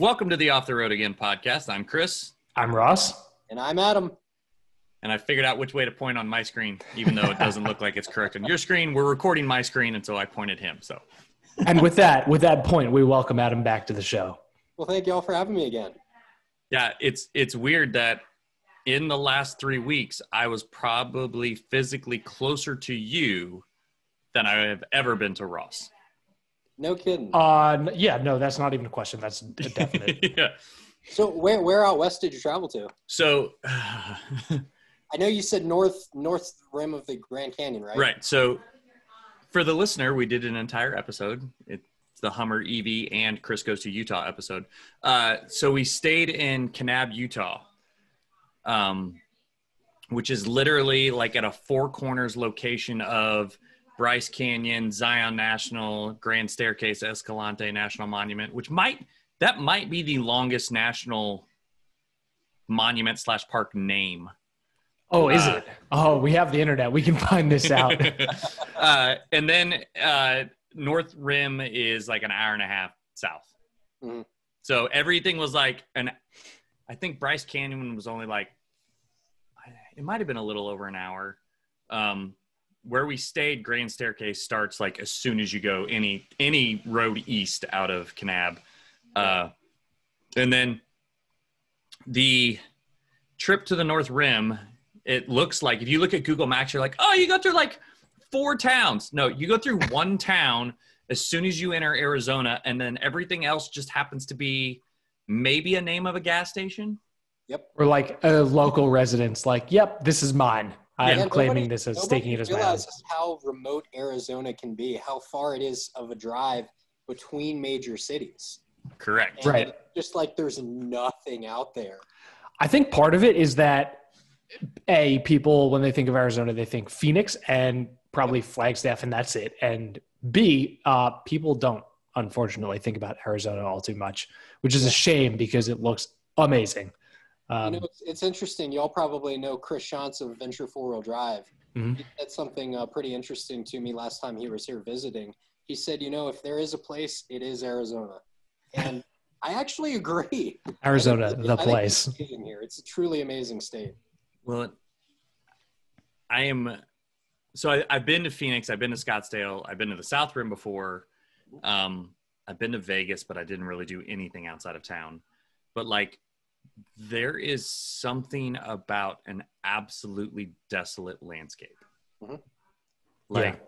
Welcome to the Off the Road Again podcast. I'm Chris, I'm Ross. And I'm Adam. and I figured out which way to point on my screen, even though it doesn't look like it's correct on your screen. We're recording my screen, and so I pointed him. So And with that, with that point, we welcome Adam back to the show. Well, thank you all for having me again. yeah, it's it's weird that in the last three weeks I was probably physically closer to you than I have ever been to Ross. No kidding. Uh, yeah, no, that's not even a question. That's a definite. yeah. so where where out west did you travel to? So I know you said north north rim of the Grand Canyon, right? Right. So for the listener, we did an entire episode. It's the Hummer EV and Chris Goes to Utah episode. Uh, so we stayed in Kanab, Utah, um, which is literally like at a four corners location of Bryce Canyon, Zion National, Grand Staircase, Escalante National Monument, which might that might be the longest national monument slash park name Oh, is Uh, it? Oh, we have the internet. We can find this out. uh, and then uh, North Rim is like an hour and a half south. Mhm. So everything was like an. I think Bryce Canyon was only like. It might have been a little over an hour. Um, where we stayed, Grand Staircase starts like as soon as you go any any road east out of Kanab, uh, and then the trip to the North Rim. It looks like if you look at Google Maps, you're like, oh, you go through like four towns. No, you go through one town as soon as you enter Arizona, and then everything else just happens to be maybe a name of a gas station. Yep. Or like a local residence, like, yep, this is mine. I'm Yeah, claiming nobody- this as nobody staking it as my own. realizes how remote Arizona can be, how far it is of a drive between major cities. Correct. And Right. Just like there's nothing out there. I think part of it is that a people when they think of Arizona, they think Phoenix and probably Flagstaff, and that's it. And B, uh, people don't unfortunately think about Arizona all too much, which is a shame because it looks amazing. Um, you know, it's, it's interesting. Y'all probably know Chris Shantz of Venture Four Wheel Drive. Mhm. He said something uh, pretty interesting to me last time he was here visiting. He said, "You know, if there is a place, it is Arizona," and I actually agree. Arizona, I think- the I place. it's here. It's a truly amazing state. Well, I am. So I, I've been to Phoenix. I've been to Scottsdale. I've been to the South Rim before. Um, I've been to Vegas, but I didn't really do anything outside of town. But like, there is something about an absolutely desolate landscape. Mhm. Like, Yeah.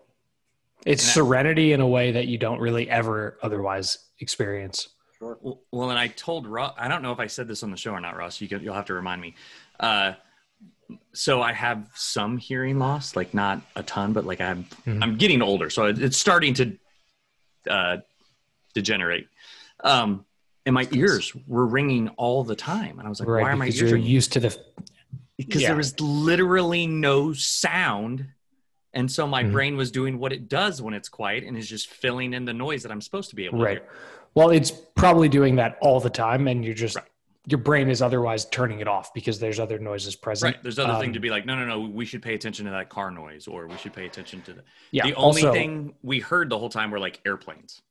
It's And I- serenity in a way that you don't really ever otherwise experience. Sure. Well, well, and I told Ross, I don't know if I said this on the show or not, Ross. You can, you'll have to remind me. Uh, so I have some hearing loss, like not a ton, but like I'm, Mhm. I'm getting older, so it's starting to uh, degenerate. Um, and my ears were ringing all the time, and I was like, right. "Why are my because ears you're ringing?" used to the Because yeah. there was literally no sound, and so my Mhm. brain was doing what it does when it's quiet, and is just filling in the noise that I'm supposed to be able to right. hear. Well, it's probably doing that all the time, and you're just Right. your brain is otherwise turning it off because there's other noises present. Right. There's other thing Um, to be like, no, no, no, we should pay attention to that car noise, or we should pay attention to the. Yeah. the only also, thing we heard the whole time were like airplanes.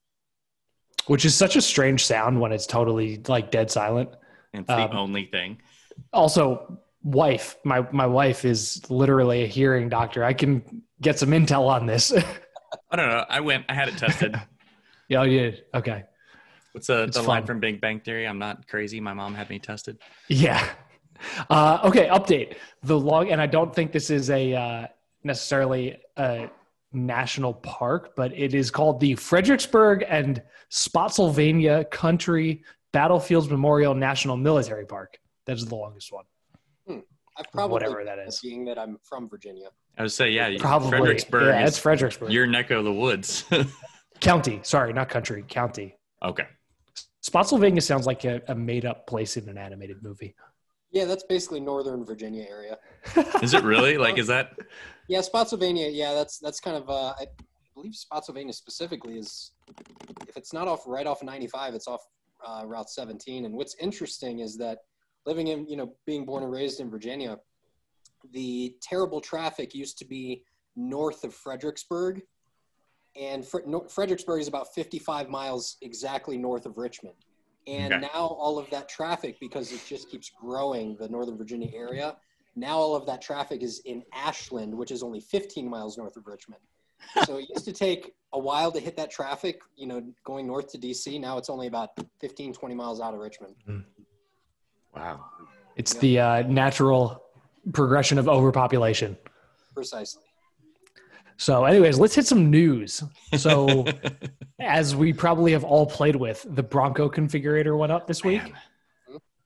Which is such a strange sound when it's totally like dead silent. It's the Um, only thing. Also, wife, my my wife is literally a hearing doctor. I can get some intel on this. I don't know. I went, I had it tested. yeah, you did. Okay. What's the, It's the line from Big Bang Theory? I'm not crazy. My mom had me tested. Yeah. Uh, okay. Update the log, and I don't think this is a uh, necessarily a national park, but it is called the Fredericksburg and Spotsylvania Country Battlefields Memorial National Military Park. That is the longest one. Hmm. I've probably Whatever that is. being that I'm from Virginia. I would say, yeah, you- Probably. Fredericksburg yeah, is it's Fredericksburg. your neck of the woods. county. Sorry, not country. County. okay. Spotsylvania sounds like a, a made up place in an animated movie. Yeah, that's basically northern Virginia area. Is it really? like, is that? Yeah, Spotsylvania. Yeah, that's that's kind of. Uh, I believe Spotsylvania specifically is, if it's not off right off 95, it's off uh, Route 17. And what's interesting is that living in, you know, being born and raised in Virginia, the terrible traffic used to be north of Fredericksburg, and Fre- no- Fredericksburg is about 55 miles exactly north of Richmond. And Okay. now all of that traffic, because it just keeps growing, the Northern Virginia area, now all of that traffic is in Ashland, which is only 15 miles north of Richmond. so it used to take a while to hit that traffic, you know, going north to DC. Now it's only about 15, 20 miles out of Richmond. Wow. It's Yeah. the uh, natural progression of overpopulation. Precisely. So, anyways, let's hit some news. So, as we probably have all played with, the Bronco configurator went up this week.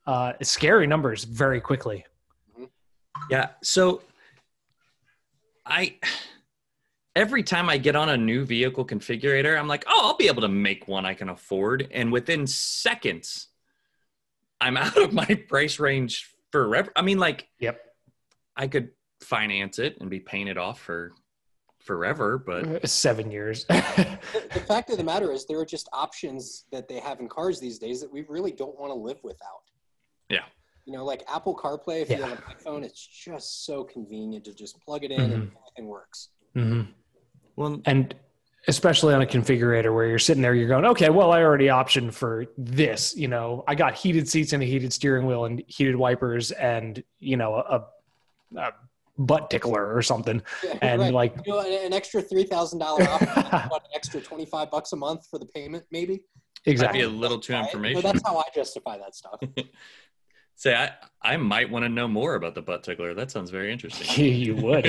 Uh, scary numbers very quickly. Yeah. So I every time I get on a new vehicle configurator, I'm like, oh, I'll be able to make one I can afford. And within seconds, I'm out of my price range forever. I mean, like, Yep. I could finance it and be paying it off for forever, but Seven years. The, the fact of the matter is, there are just options that they have in cars these days that we really don't want to live without. Yeah. You know, like Apple CarPlay, if Yeah. you have an iPhone, it's just so convenient to just plug it in and everything works. Mm-hmm. well, And especially on a configurator where you're sitting there, you're going, okay, well, I already optioned for this. You know, I got heated seats and a heated steering wheel and heated wipers and, you know, a, a butt tickler or something. And Right. like, You know, an, an extra three thousand dollar option, what, an extra twenty five bucks a month for the payment, maybe. might be exactly. a little too information. So that's how I justify that stuff. Say, I, I might want to know more about the butt tickler. That sounds very interesting. you would.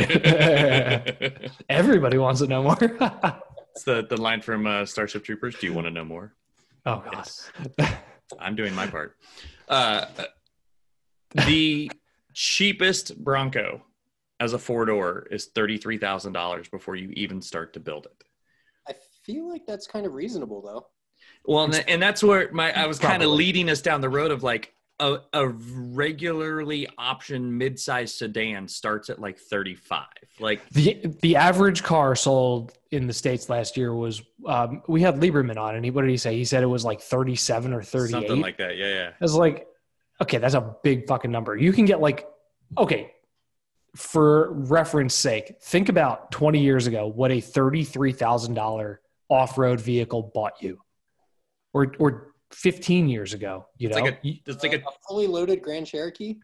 Everybody wants to know more. oh, it's the, the line from uh, Starship Troopers. Do you want to know more? God. Yes. I'm doing my part. Uh, the cheapest Bronco as a four door is $33,000 before you even start to build it. I feel like that's kind of reasonable, though. Well, and, and that's where my I was kind of leading us down the road of like a, a regularly optioned mid-size sedan starts at like 35. Like The the average car sold in the states last year was um, we had Lieberman on and he what did he say? He said it was like 37 or 38. something like that. Yeah, yeah. I was like, okay, that's a big fucking number. You can get like, okay, for reference sake, think about 20 years ago what a $33,000 off-road vehicle bought you, or or 15 years ago. You It's know, like a- Y- It's like a a fully loaded Grand Cherokee.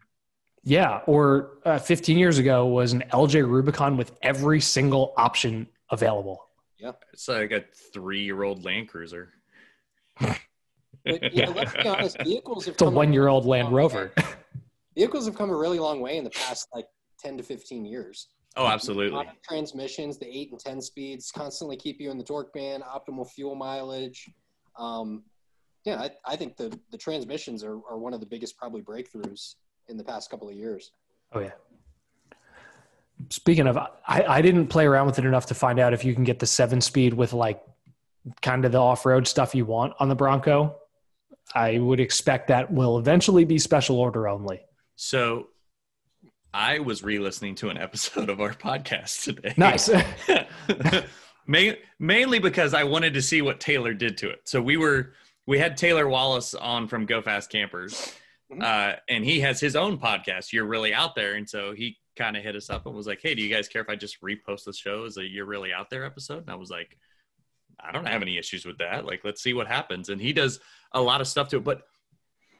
yeah, or uh, 15 years ago was an LJ Rubicon with every single option available. Yeah. It's like a three-year-old Land Cruiser. But yeah, let's be honest, vehicles have It's a come a one-year-old Land Rover. way. Vehicles have come a really long way in the past like 10 to 15 years. Oh, absolutely. Modern transmissions, the eight and ten speeds, constantly keep you in the torque band, optimal fuel mileage. Um, yeah, I, I think the the transmissions are, are one of the biggest probably breakthroughs in the past couple of years. Oh yeah. Speaking of, I, I didn't play around with it enough to find out if you can get the seven speed with like kind of the off road stuff you want on the Bronco. I would expect that will eventually be special order only. So I was re-listening to an episode of our podcast today. Nice. Ma- mainly because I wanted to see what Taylor did to it. So we were we had Taylor Wallace on from Go Fast Campers, Mhm. uh, and he has his own podcast. You're really out there, and so he kind of hit us up and was like, "Hey, do you guys care if I just repost the show as a You're Really Out There episode?" And I was like, "I don't have any issues with that. Like, let's see what happens." And he does a lot of stuff to it, but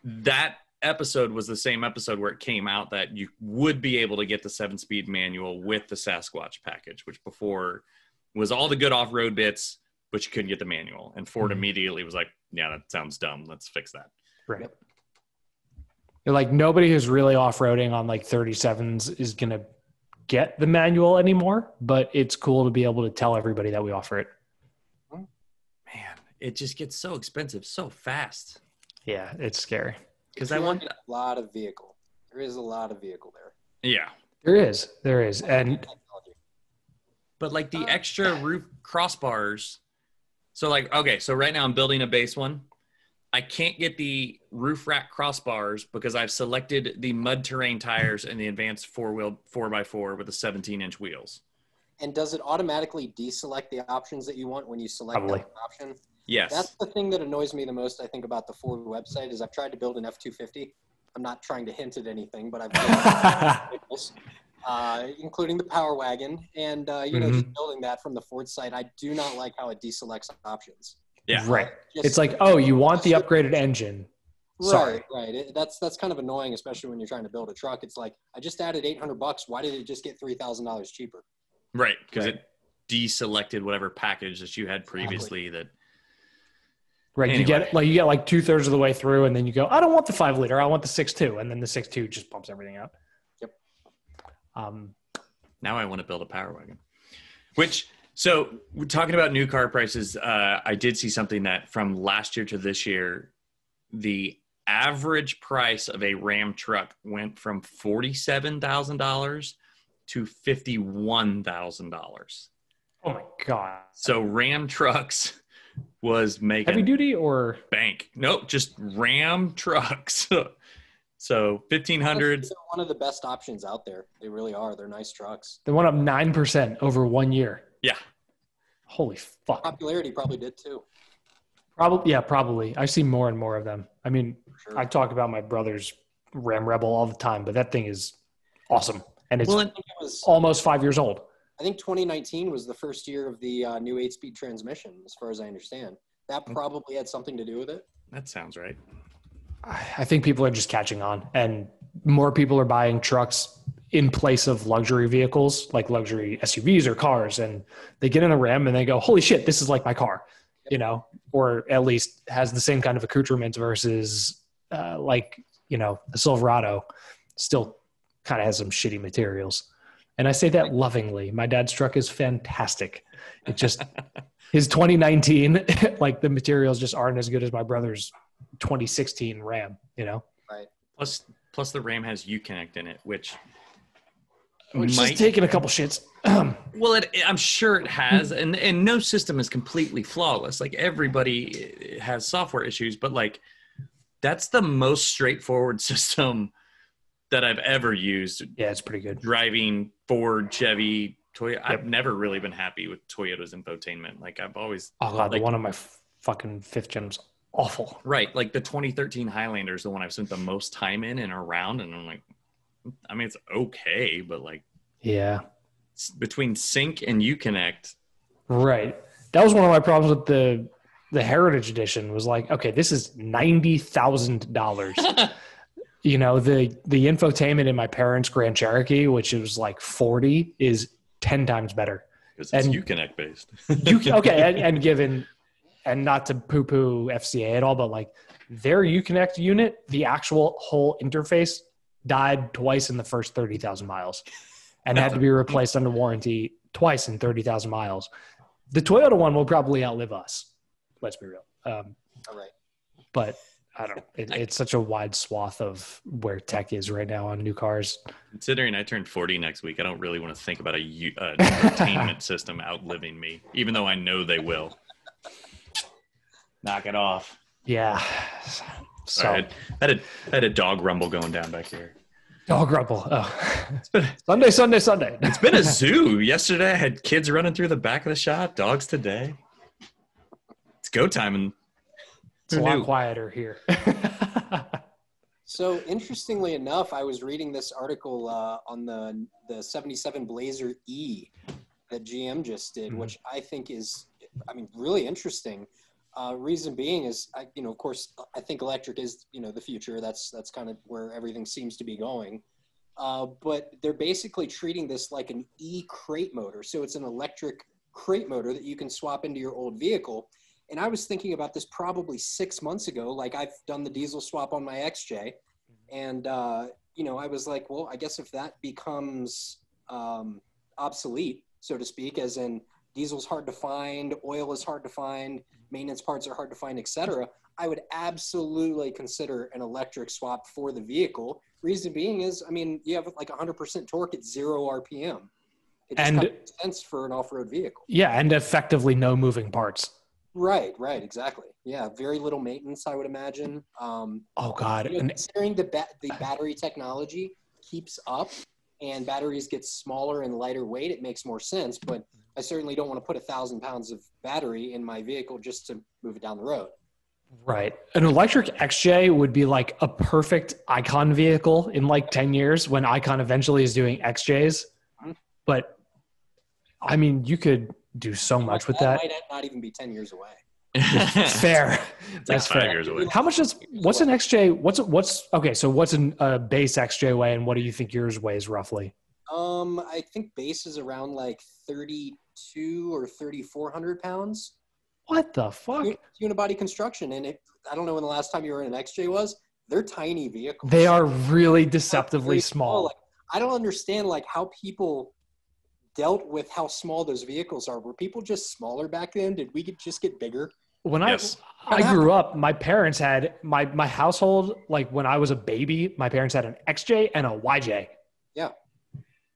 that episode was the same episode where it came out that you would be able to get the seven speed manual with the Sasquatch package, which before was all the good off road bits, but you couldn't get the manual. And Ford Mhm. immediately was like, yeah, that sounds dumb. Let's fix that. right. Like nobody who's really off roading on like 37s is going to get the manual anymore, but it's cool to be able to tell everybody that we offer it. Man, it just gets so expensive so fast. Yeah, it's scary. Because I you want, a lot of vehicle. There is a lot of vehicle there. yeah. There is, there is. And But like the Uh, extra roof crossbars. So like okay, so right now I'm building a base one. I can't get the roof rack crossbars because I've selected the mud terrain tires and the advanced four wheel four by four with the 17 inch wheels. And does it automatically deselect the options that you want when you select Probably. option? Yes. That's the thing that annoys me the most. I think about the Ford website is I've tried to build an F two fifty. I'm not trying to hint at anything, but I've built uh, including the Power Wagon, and uh, you know, Mm-hmm. just building that from the Ford site. I do not like how it deselects options. yeah. right. Just- It's like, oh, you want the upgraded engine. Sorry. Right, right. It, that's that's kind of annoying, especially when you're trying to build a truck. It's like I just added 800 bucks. Why did it just get three thousand dollars cheaper? Right, because Right. it deselected whatever package that you had previously. That Right. You get like you get like two thirds of the way through, and then you go, I don't want the five liter, I want the six two, and then the six two just bumps everything up. Yep. Um, now I want to build a power wagon. Which so we're talking about new car prices. Uh, I did see something that from last year to this year, the average price of a Ram truck went from forty-seven thousand dollars to fifty-one thousand dollars. oh my god. So Ram trucks was making Heavy duty or bank. Nope, just Ram trucks. so fifteen hundred. One of the best options out there. They really are. They're nice trucks. they went up nine percent over one year. Yeah, Holy fuck. Popularity probably did too. Probably yeah, probably. I see more and more of them. I mean, sure. I talk about my brother's Ram Rebel all the time, but that thing is awesome. And it's well, and, it was. almost five years old. I think 2019 was the first year of the uh, new eight-speed transmission, as far as I understand. That probably had something to do with it. that sounds right. I I think people are just catching on, and more people are buying trucks in place of luxury vehicles, like luxury SUVs or cars, and they get in a Ram and they go, "Holy shit, this is like my car," you know, or at least has the same kind of accoutrements versus uh, like you know the Silverado, still kind of has some shitty materials. And I say that lovingly. My dad's truck is fantastic. It just his 2019, like the materials just aren't as good as my brother's 2016 Ram. You know, Right. Plus, plus the RAM has Uconnect in it, which which might is taking a couple shits. Well, it, I'm sure it has, and and no system is completely flawless. Like everybody has software issues, but like that's the most straightforward system that I've ever used yeah, it's pretty good. driving Ford, Chevy, Toyota. Yep. I've never really been happy with Toyota's infotainment. Like I've always Oh god, Like- the one on my f- fucking fifth gen was awful. right, like the 2013 Highlander is the one I've spent the most time in and around, and I'm like, I mean, it's okay, but like Yeah, between Sync and Uconnect, right. That was one of my problems with the the Heritage Edition. Was like, okay, this is ninety thousand dollars. you know, the the infotainment in my parents' Grand Cherokee, which was like forty, is ten times better. because it's And- Uconnect based. you okay, and, and given and not to poo-poo FCA at all, but like their Uconnect unit, the actual whole interface died twice in the first thirty thousand miles, and had to be replaced under warranty twice in thirty thousand miles. The Toyota one will probably outlive us. Let's be real. Um, All right. but I don't. It, it's such a wide swath of where tech is right now on new cars. Considering I turn 40 next week, I don't really want to think about a uh, entertainment system outliving me, even though I know they will. Knock it off. Yeah. So Sorry, I, had, I, had a, I had a dog rumble going down back here. dog rumble. Oh. It's been, Sunday, Sunday, Sunday. it's been a zoo. Yesterday, I had kids running through the back of the shop. Dogs today. It's go time, and It's a Who lot quieter here. So interestingly enough, I was reading this article uh, on the the 77 Blazer E that GM just did, Mhm. which I think is, I mean, really interesting. Uh, reason being is, I, you know, of course, I think electric is, you know, the future. That's that's kind of where everything seems to be going. Uh, but they're basically treating this like an e crate motor. So it's an electric crate motor that you can swap into your old vehicle. And I was thinking about this probably six months ago. Like I've done the diesel swap on my XJ, and uh, you know, I was like, well, I guess if that becomes um, obsolete, so to speak, as in diesel's hard to find, oil is hard to find, maintenance parts are hard to find, etc. I would absolutely consider an electric swap for the vehicle. Reason being is, I mean, you have like 100% torque at zero RPM. It just And- kind of makes sense for an off-road vehicle. yeah, and effectively no moving parts. Right, right, exactly. Yeah, very little maintenance, I would imagine. Um, Oh God, you know, considering the ba- the battery technology keeps up and batteries get smaller and lighter weight, it makes more sense. But I certainly don't want to put a thousand pounds of battery in my vehicle just to move it down the road. right, an electric XJ would be like a perfect Icon vehicle in like ten years when Icon eventually is doing XJs. Mhm. But I mean, you could do so much with that. might not even be ten years away. Fair. It's like That's five fair. years away. How much does what's an XJ? What's what's okay? So what's an uh, base XJ weigh, and what do you think yours weighs roughly? Um, I think base is around like 32 or 3,400 pounds. What the fuck? Uni- Unibody construction, and it, I don't know when the last time you were in an XJ was. They're tiny vehicles. They are really deceptively very small. Like, I don't understand like how people dealt with how small those vehicles are. Were people just smaller back then? Did we get, just get bigger? When Yes. I I grew up, my parents had my my household like when I was a baby, my parents had an XJ and a YJ. Yeah.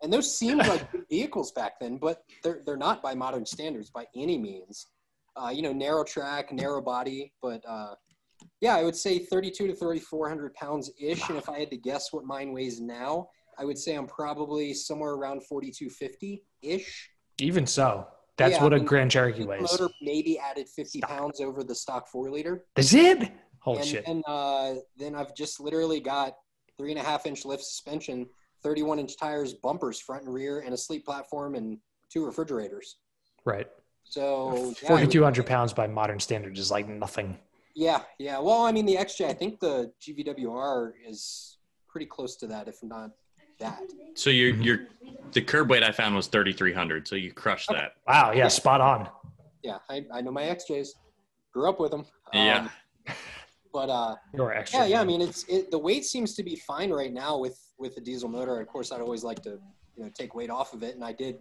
And those seemed like vehicles back then, but they're they're not by modern standards by any means. Uh, you know, narrow track, narrow body, but uh, yeah, I would say 32 to 3,400 pounds ish. And if I had to guess what mine weighs now, I would say I'm probably somewhere around 4,250 ish. Even so, that's Yeah, what I a mean, Grand Cherokee weighs. motor maybe added 50 Stop. pounds over the stock four liter. Is it? Holy and shit! and uh, then I've just literally got three and a half inch lift suspension, 31 inch tires, bumpers front and rear, and a sleep platform and two refrigerators. right. So yeah, Forty two hundred pounds by modern standards is like nothing. Yeah, yeah. Well, I mean, the XJ, I think the GVWR is pretty close to that, if not that. So your your the curb weight I found was 3,300. So you crushed that. Wow. Yeah. Spot on. Yeah, I, I know my XJs. Grew up with them. Yeah. But uh, Your extra. yeah, yeah. I mean, it's it, the weight seems to be fine right now with with the diesel motor. Of course, I'd always like to you know take weight off of it, and I did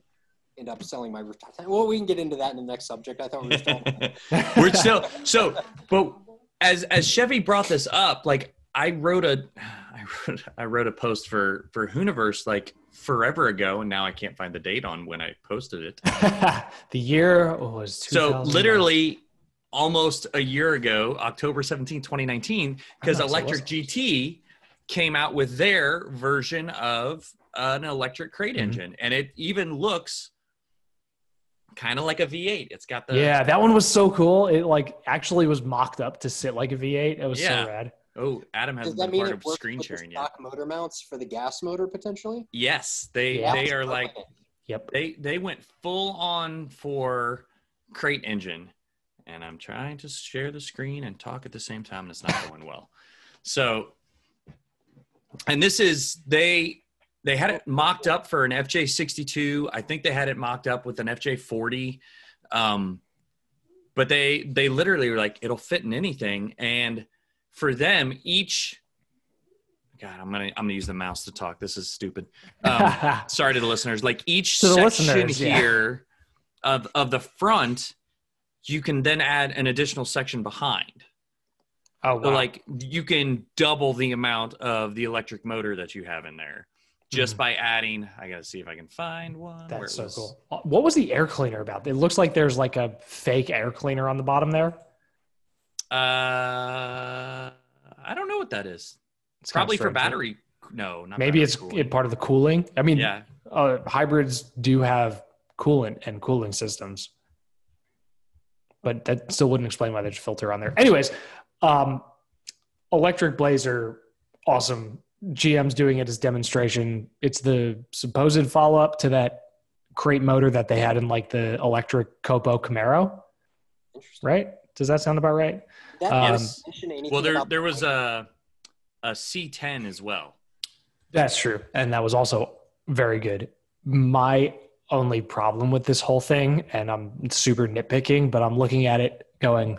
end up selling my rooftop. Well, we can get into that in the next subject. I thought we were still. We're still so, but as as Chevy brought this up, like I wrote a, I wrote, I wrote a post for for Hooniverse like forever ago, and now I can't find the date on when I posted it. the year was So literally almost a year ago, October 17, 2019, because Electric GT came out with their version of an electric crate Mhm. engine, and it even looks kind of like a V8. It's got the Yeah, that one was so cool. It like actually was mocked up to sit like a V8. It was Yeah. so rad. Oh, Adam hasn't that been mean part it of works screen with the sharing yet. stock motor mounts for the gas motor potentially? Yes, they Yeah. they are like Yep. they they went full on for crate engine and i'm trying to share the screen and talk at the same time and it's not going well so and this is they they had it mocked up for an fj62 i think they had it mocked up with an fj40 um but they they literally were like it'll fit in anything and for them each god i'm gonna i'm gonna use the mouse to talk this is stupid um, sorry to the listeners like each section listeners, yeah. here of of the front you can then add an additional section behind oh, so like you can double the amount of the electric motor that you have in there just Mhm. by adding i gotta see if i can find one That's so was. cool. What was the air cleaner about? It looks like there's like a fake air cleaner on the bottom there. Uh i don't know what that is It's probably for battery no not Maybe it's cooling. it part of the cooling. I mean, yeah uh, hybrids do have coolant and cooling systems, but that still wouldn't explain why there's a filter on there. Anyways, um, electric blazer, awesome. GM's doing it as demonstration. It's the supposed follow up to that crate motor that they had in like the electric Copo Camaro, right? Does that sound about right? That Um, doesn't mention anything well there there was weight. a a c10 as well That's true. And that was also very good. My only problem with this whole thing, and I'm super nitpicking, but I'm looking at it going,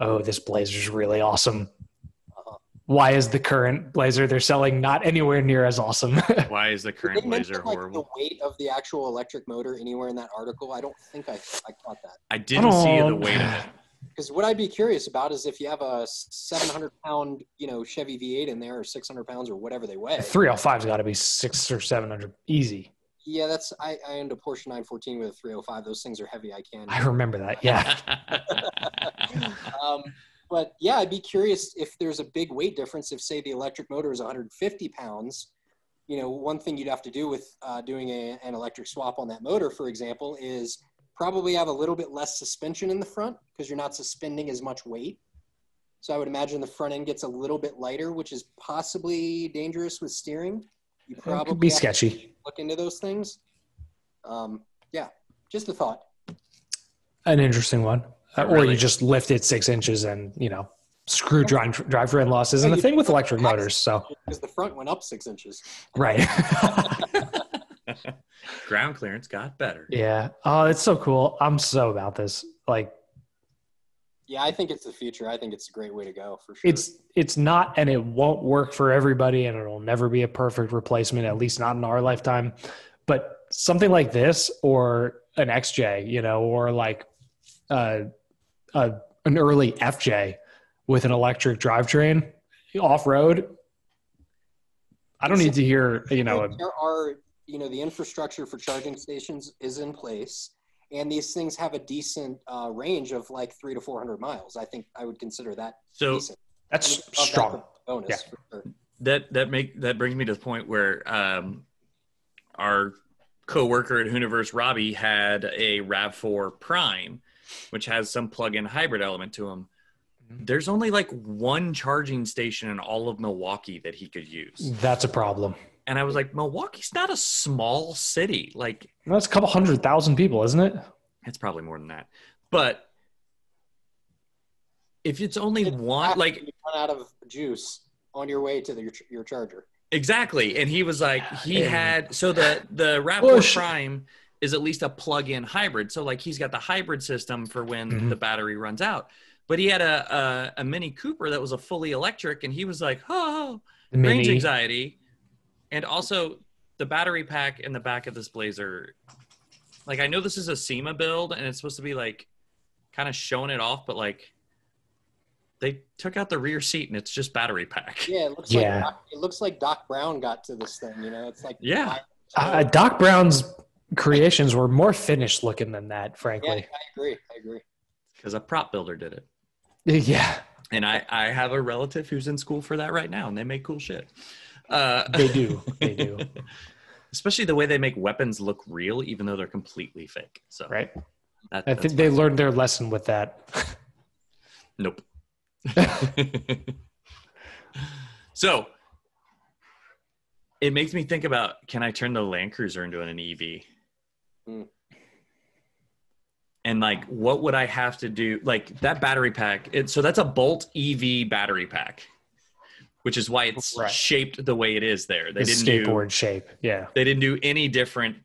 oh, this blazer's really awesome. Uh-huh. Why is the current blazer they're selling not anywhere near as awesome? why is the current they mention blazer like horrible the weight of the actual electric motor anywhere in that article? I don't think I I caught that. I didn't see the weight of it. Because what I'd be curious about is if you have a 700 pound, you know, Chevy V8 in there, or 600 pounds, or whatever they weigh. 305's got to be six or 700 easy. Yeah, that's I, I owned a Porsche 914 with a 305. Those things are heavy. I can. I remember that. Yeah. um, but yeah, I'd be curious if there's a big weight difference. If say the electric motor is 150 pounds, you know, one thing you'd have to do with uh, doing a, an electric swap on that motor, for example, is probably have a little bit less suspension in the front because you're not suspending as much weight. So I would imagine the front end gets a little bit lighter, which is possibly dangerous with steering. You It probably could be sketchy. look into those things. Um, yeah, just a thought. An interesting one. Uh, or you just lift it six inches and you know screw drive drivetrain loss isn't a thing with electric motors. So because the front went up six inches. right. ground clearance got better. yeah. Oh, it's so cool. I'm so about this. Like Yeah, I think it's the future. I think it's a great way to go for sure. it's it's not and it won't work for everybody and it'll never be a perfect replacement at least not in our lifetime but something like this or an xj you know or like uh, uh, an early fj with an electric drivetrain off-road i don't need to hear you know there are you know the infrastructure for charging stations is in place and these things have a decent uh, range of like three to four hundred miles i think i would consider that So decent that's Above that, strong bonus Yeah. for sure. that that make that brings me to the point where um, our coworker at Hooniverse, Robbie, had a Rav4 Prime, which has some plug-in hybrid element to them. Mhm. There's only like one charging station in all of Milwaukee that he could use, that's a problem and I was like, Milwaukee's not a small city. Like that's a couple hundred thousand people isn't it it's probably more than that, but if it's only It's one, like you run out of juice on your way to the, your, your charger Exactly. And he was like, he And- had so the the RAV4 Push. Prime is at least a plug-in hybrid. So like he's got the hybrid system for when Mhm. the battery runs out. But he had a, a a Mini Cooper that was a fully electric, and he was like, oh, the range mini anxiety, and also the battery pack in the back of this Blazer. Like I know this is a SEMA build, and it's supposed to be like kind of showing it off, but like they took out the rear seat, and it's just battery pack. yeah it looks Yeah. like Doc, it looks like doc brown got to this thing you know it's like Yeah. uh, doc brown's creations were more finished looking than that frankly. yeah frankly i agree i agree Because a prop builder did it. yeah and I, I have a relative who's in school for that right now, and they make cool shit. Uh, They do. They do. Especially the way they make weapons look real, even though they're completely fake. So right that, I think they learned their lesson with that. nope. so it makes me think about: Can I turn the Land Cruiser into an EV? Hmm. And like, what would I have to do? Like that battery pack. It, so that's a Bolt EV battery pack, which is why it's Right. shaped the way it is. There, they The didn't do shape. Yeah. they didn't do any different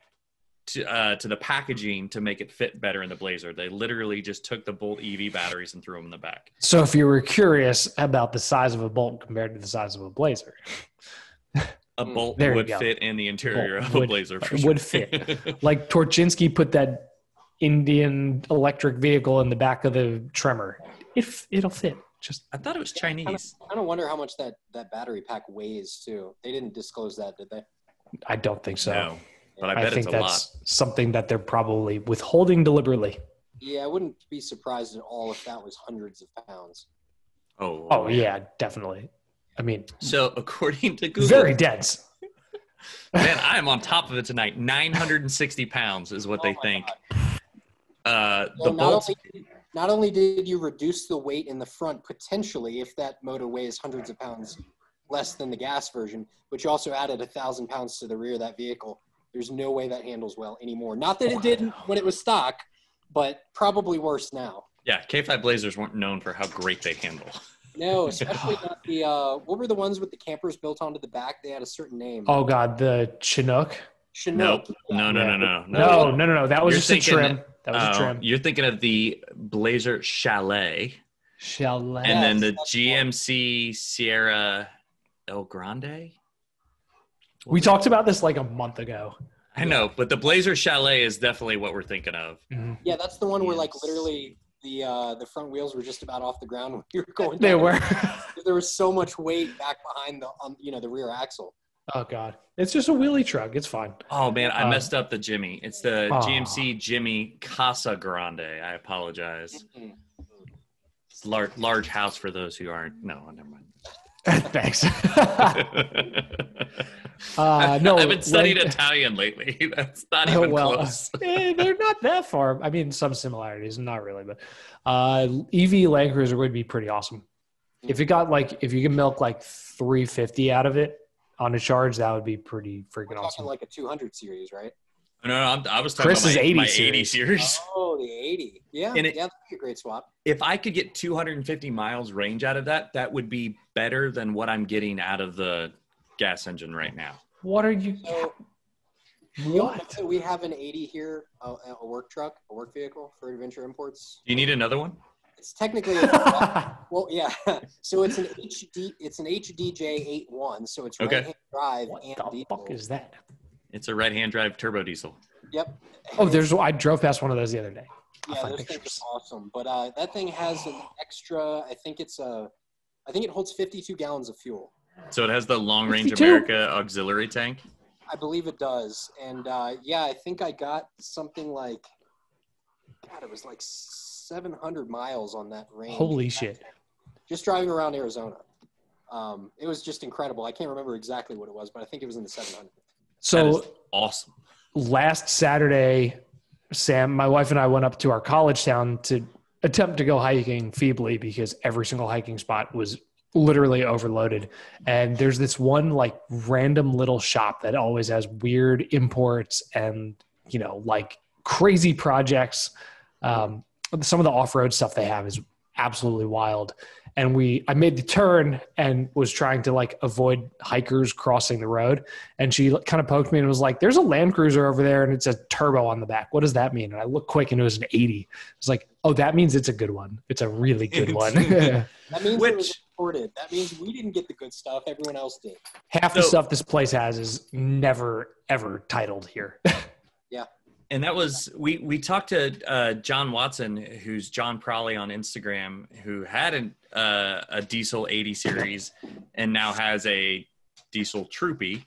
to, uh, to the packaging to make it fit better in the Blazer. They literally just took the Bolt EV batteries and threw them in the back. So if you were curious about the size of a bolt compared to the size of a blazer, A Mm. Bolt There would fit in the interior Bolt of a would- Blazer. For it sure. would fit. like Torchinsky put that Indian electric vehicle in the back of the Tremor, it it'll fit. Just I thought it was Chinese. I kind of wonder how much that that battery pack weighs too. They didn't disclose that, did they? I don't think so. No, but I I, bet think it's a that's lot. something that they're probably withholding deliberately. Yeah, I wouldn't be surprised at all if that was hundreds of pounds. Oh, Oh yeah, definitely. I mean, So according to Google, very dense. man, I am on top of it tonight. 960 pounds is what Oh they think. God. Uh, So the not Bolt. only, not only did you reduce the weight in the front potentially if that motor weighs hundreds of pounds less than the gas version, but you also added a thousand pounds to the rear of that vehicle. There's no way that handles well anymore. Not that it didn't when it was stock, but probably worse now. Yeah, K5 Blazers weren't known for how great they handle. No, especially not the uh, what were the ones with the campers built onto the back? They had a certain name. Oh god, the Chinook. Chinook. Nope. No, no, no, no, No, no, no, no. no. That was You're just a trim. That was a Oh, trim. You're thinking of the Blazer Chalet, Chalet. and then the that's the one. GMC Sierra El Grande. we talked about this like a month ago. I know, but the Blazer Chalet is definitely what we're thinking of. Yeah, that's the one where like literally the uh, the front wheels were just about off the ground when you were going. They were. There was so much weight back behind the um, you know the rear axle. Oh god, it's just a wheelie truck. It's fine. Oh man, I Um, messed up the Jimmy. It's the Aw. GMC Jimmy Casa Grande. I apologize. It's large, large house for those who aren't. No, never mind. Thanks. uh, no, I've been studying Land- Italian lately. That's not Oh, even well, close. eh, they're not that far. I mean, some similarities, not really, but uh, EV Land Cruiser would be pretty awesome. If it got like, if you can milk like 350 out of it on a charge, that would be pretty We're freaking talking awesome. like a 200 series, right? No, no, I'm, I was talking Chris's about my 80 my series. 80 series. Oh, the 80. Yeah, And it- yeah, that'd be a great swap. If I could get 250 miles range out of that, that would be better than what I'm getting out of the gas engine right now. What are you? So you all know What? we have an 80 here, a, a work truck, a work vehicle for Adventure Imports. Do you need another one? It's technically well, yeah. So it's an HD, it's an HDJ 81. So it's Okay. right-hand drive what and the diesel. fuck is that? It's a right hand drive turbo diesel. Yep. Oh, there's. I drove past one of those the other day. Yeah, find those things are awesome. But uh, that thing has an extra. I think it's a. I think it holds 52 gallons of fuel. So it has the long range 52. America auxiliary tank. I believe it does. And uh, yeah, I think I got something like. God, it was like 700 miles on that range. Holy shit! Just driving around Arizona. Um, it was just incredible. I can't remember exactly what it was, but I think it was in the 700. So awesome. last Saturday, Sam, my wife and I went up to our college town to attempt to go hiking feebly because every single hiking spot was literally overloaded. And there's this one like random little shop that always has weird imports and, you know, like crazy projects. Um, some of the off road stuff they have is absolutely wild. And we, I made the turn and was trying to like avoid hikers crossing the road and she kind of poked me and was like, "There's a Land Cruiser over there, and it's a turbo on the back. What does that mean?" And I looked quick, and it was an 80. I was like, "Oh, that means it's a good one. It's a really good one." That means it was Which- imported. That means we didn't get the good stuff. Everyone else did. Half the stuff this place has is never ever titled here. And that was we we talked to uh, John Watson, who's John Prawley on Instagram, who had an, uh, a diesel 80 series and now has a diesel Troopy.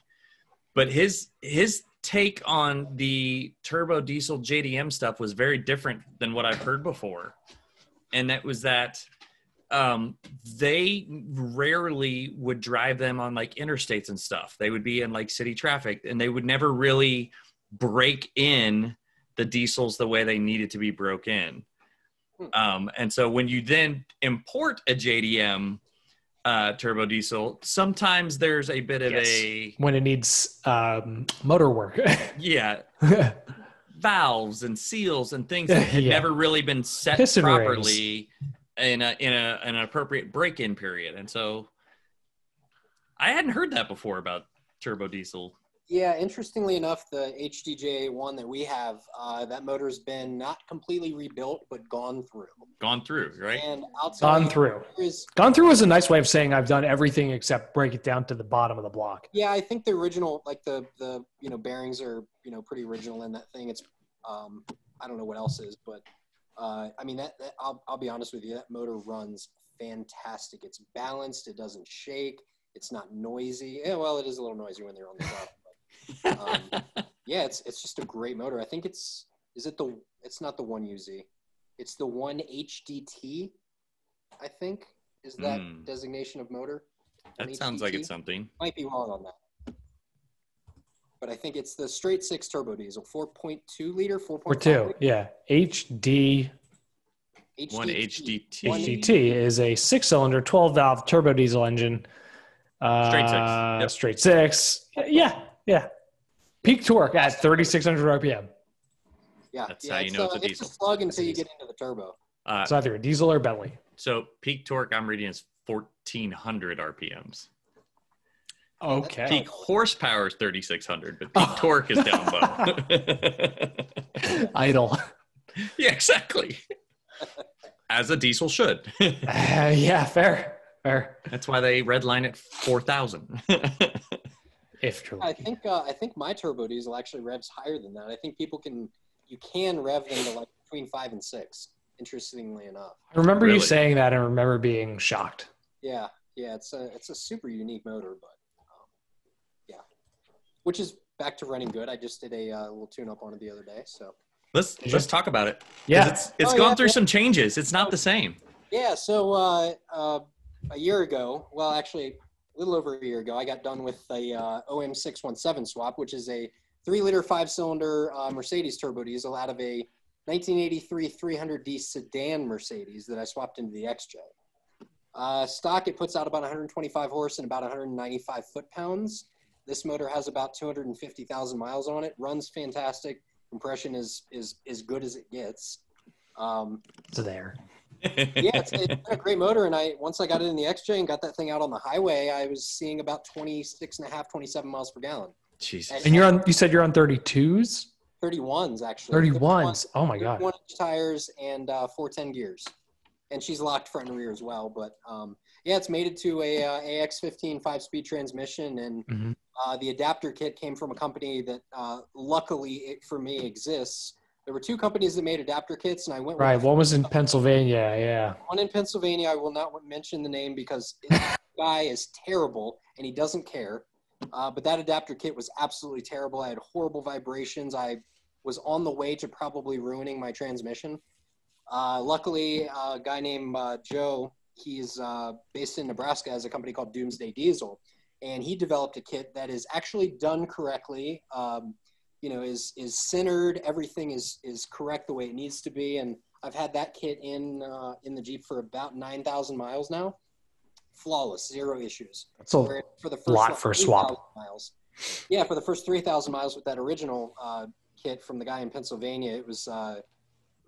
But his his take on the turbo diesel JDM stuff was very different than what I've heard before, and that was that um, they rarely would drive them on like interstates and stuff. They would be in like city traffic, and they would never really break in the diesels the way they needed to be broke in. Um, and so when you then import a JDM uh, turbo diesel, sometimes there's a bit of Yes. a when it needs um, motor work. yeah valves and seals and things that had Yeah. never really been set Piston rings. properly in a in a an appropriate break-in period. And so I hadn't heard that before about turbo diesel. Yeah, interestingly enough, the HDJ one that we have, uh, that motor's been not completely rebuilt, but gone through. Gone through, right? And I'll tell Gone you, through. there is- Gone through is a nice way of saying I've done everything except break it down to the bottom of the block. yeah, I think the original, like the the you know bearings are you know pretty original in that thing. It's um, I don't know what else is, but uh, I mean that, that I'll I'll be honest with you, that motor runs fantastic. It's balanced. It doesn't shake. It's not noisy. Yeah, well, it is a little noisy when they're on the top. But, um, yeah, it's it's just a great motor. I think it's is it the it's not the one UZ, it's the one HDT. I think is that Hmm. designation of motor. that An sounds like it's something. Might be wrong on that, but I think it's the straight six turbo diesel, four point two liter, four Or point two, yeah. HD One HDT. One- HDT is a six-cylinder, 12-valve turbo diesel engine. Uh, Straight six. Yep. Straight six. Yeah, yeah. Peak torque at 3,600 RPM. Yeah, That's yeah, how you it's know a, it's a diesel. It's a slug until you get into the turbo. Uh, It's either a diesel or Bentley. so peak torque I'm reading is 1400 RPMs. Okay. Peak horsepower is 3600, but peak Oh. torque is down low. Idle. yeah, exactly. As a diesel should. Uh, yeah, fair. Fair. That's why they redline at 4000. If true. I think uh, I think my turbo diesel actually revs higher than that. I think people can you can rev them to like between five and six. Interestingly enough, I remember you saying that and remember being shocked. yeah, yeah, it's a it's a super unique motor, but um, yeah, which is back to running good. I just did a uh, little tune up on it the other day, so let's Did let's talk about it. Yeah. It's it's Oh, gone yeah, through yeah. some changes. It's not the same. Yeah, so uh, uh, a year ago, well, actually, a little over a year ago, I got done with a uh, OM617 swap, which is a three-liter, five-cylinder uh, Mercedes turbo diesel out of a 1983 300D sedan Mercedes that I swapped into the XJ. Uh, stock, it puts out about 125 horse and about 195 foot-pounds. This motor has about 250,000 miles on it, runs fantastic. Compression is is as good as it gets. Um, It's there. yeah, it's, it's been a great motor. And I once I got it in the XJ and got that thing out on the highway, I was seeing about 26 and a half, 27 miles per gallon. Jesus. And you're on. You said you're on 32s, 31s actually. 31s. Oh my god. One inch tires and uh, 410 gears, and she's locked front and rear as well. But um, yeah, it's mated to a uh, AX15 five-speed transmission, and Mhm. uh, the adapter kit came from a company that uh, luckily it, for me exists. There were two companies that made adapter kits, and I went Right. One was in Pennsylvania. Yeah. one in Pennsylvania. I will not mention the name because this guy is terrible and he doesn't care. Uh, but that adapter kit was absolutely terrible. I had horrible vibrations. I was on the way to probably ruining my transmission. Uh, luckily, a guy named uh, Joe, he's uh, based in Nebraska, has a company called Doomsday Diesel, and he developed a kit that is actually done correctly. Um, you know, is is centered. Everything is is correct the way it needs to be, and I've had that kit in uh, in the Jeep for about nine thousand miles now. Flawless, zero issues. So For, for the first lot like, for a swap. 3,000 miles. Yeah, for the first three thousand miles with that original uh, kit from the guy in Pennsylvania, it was uh,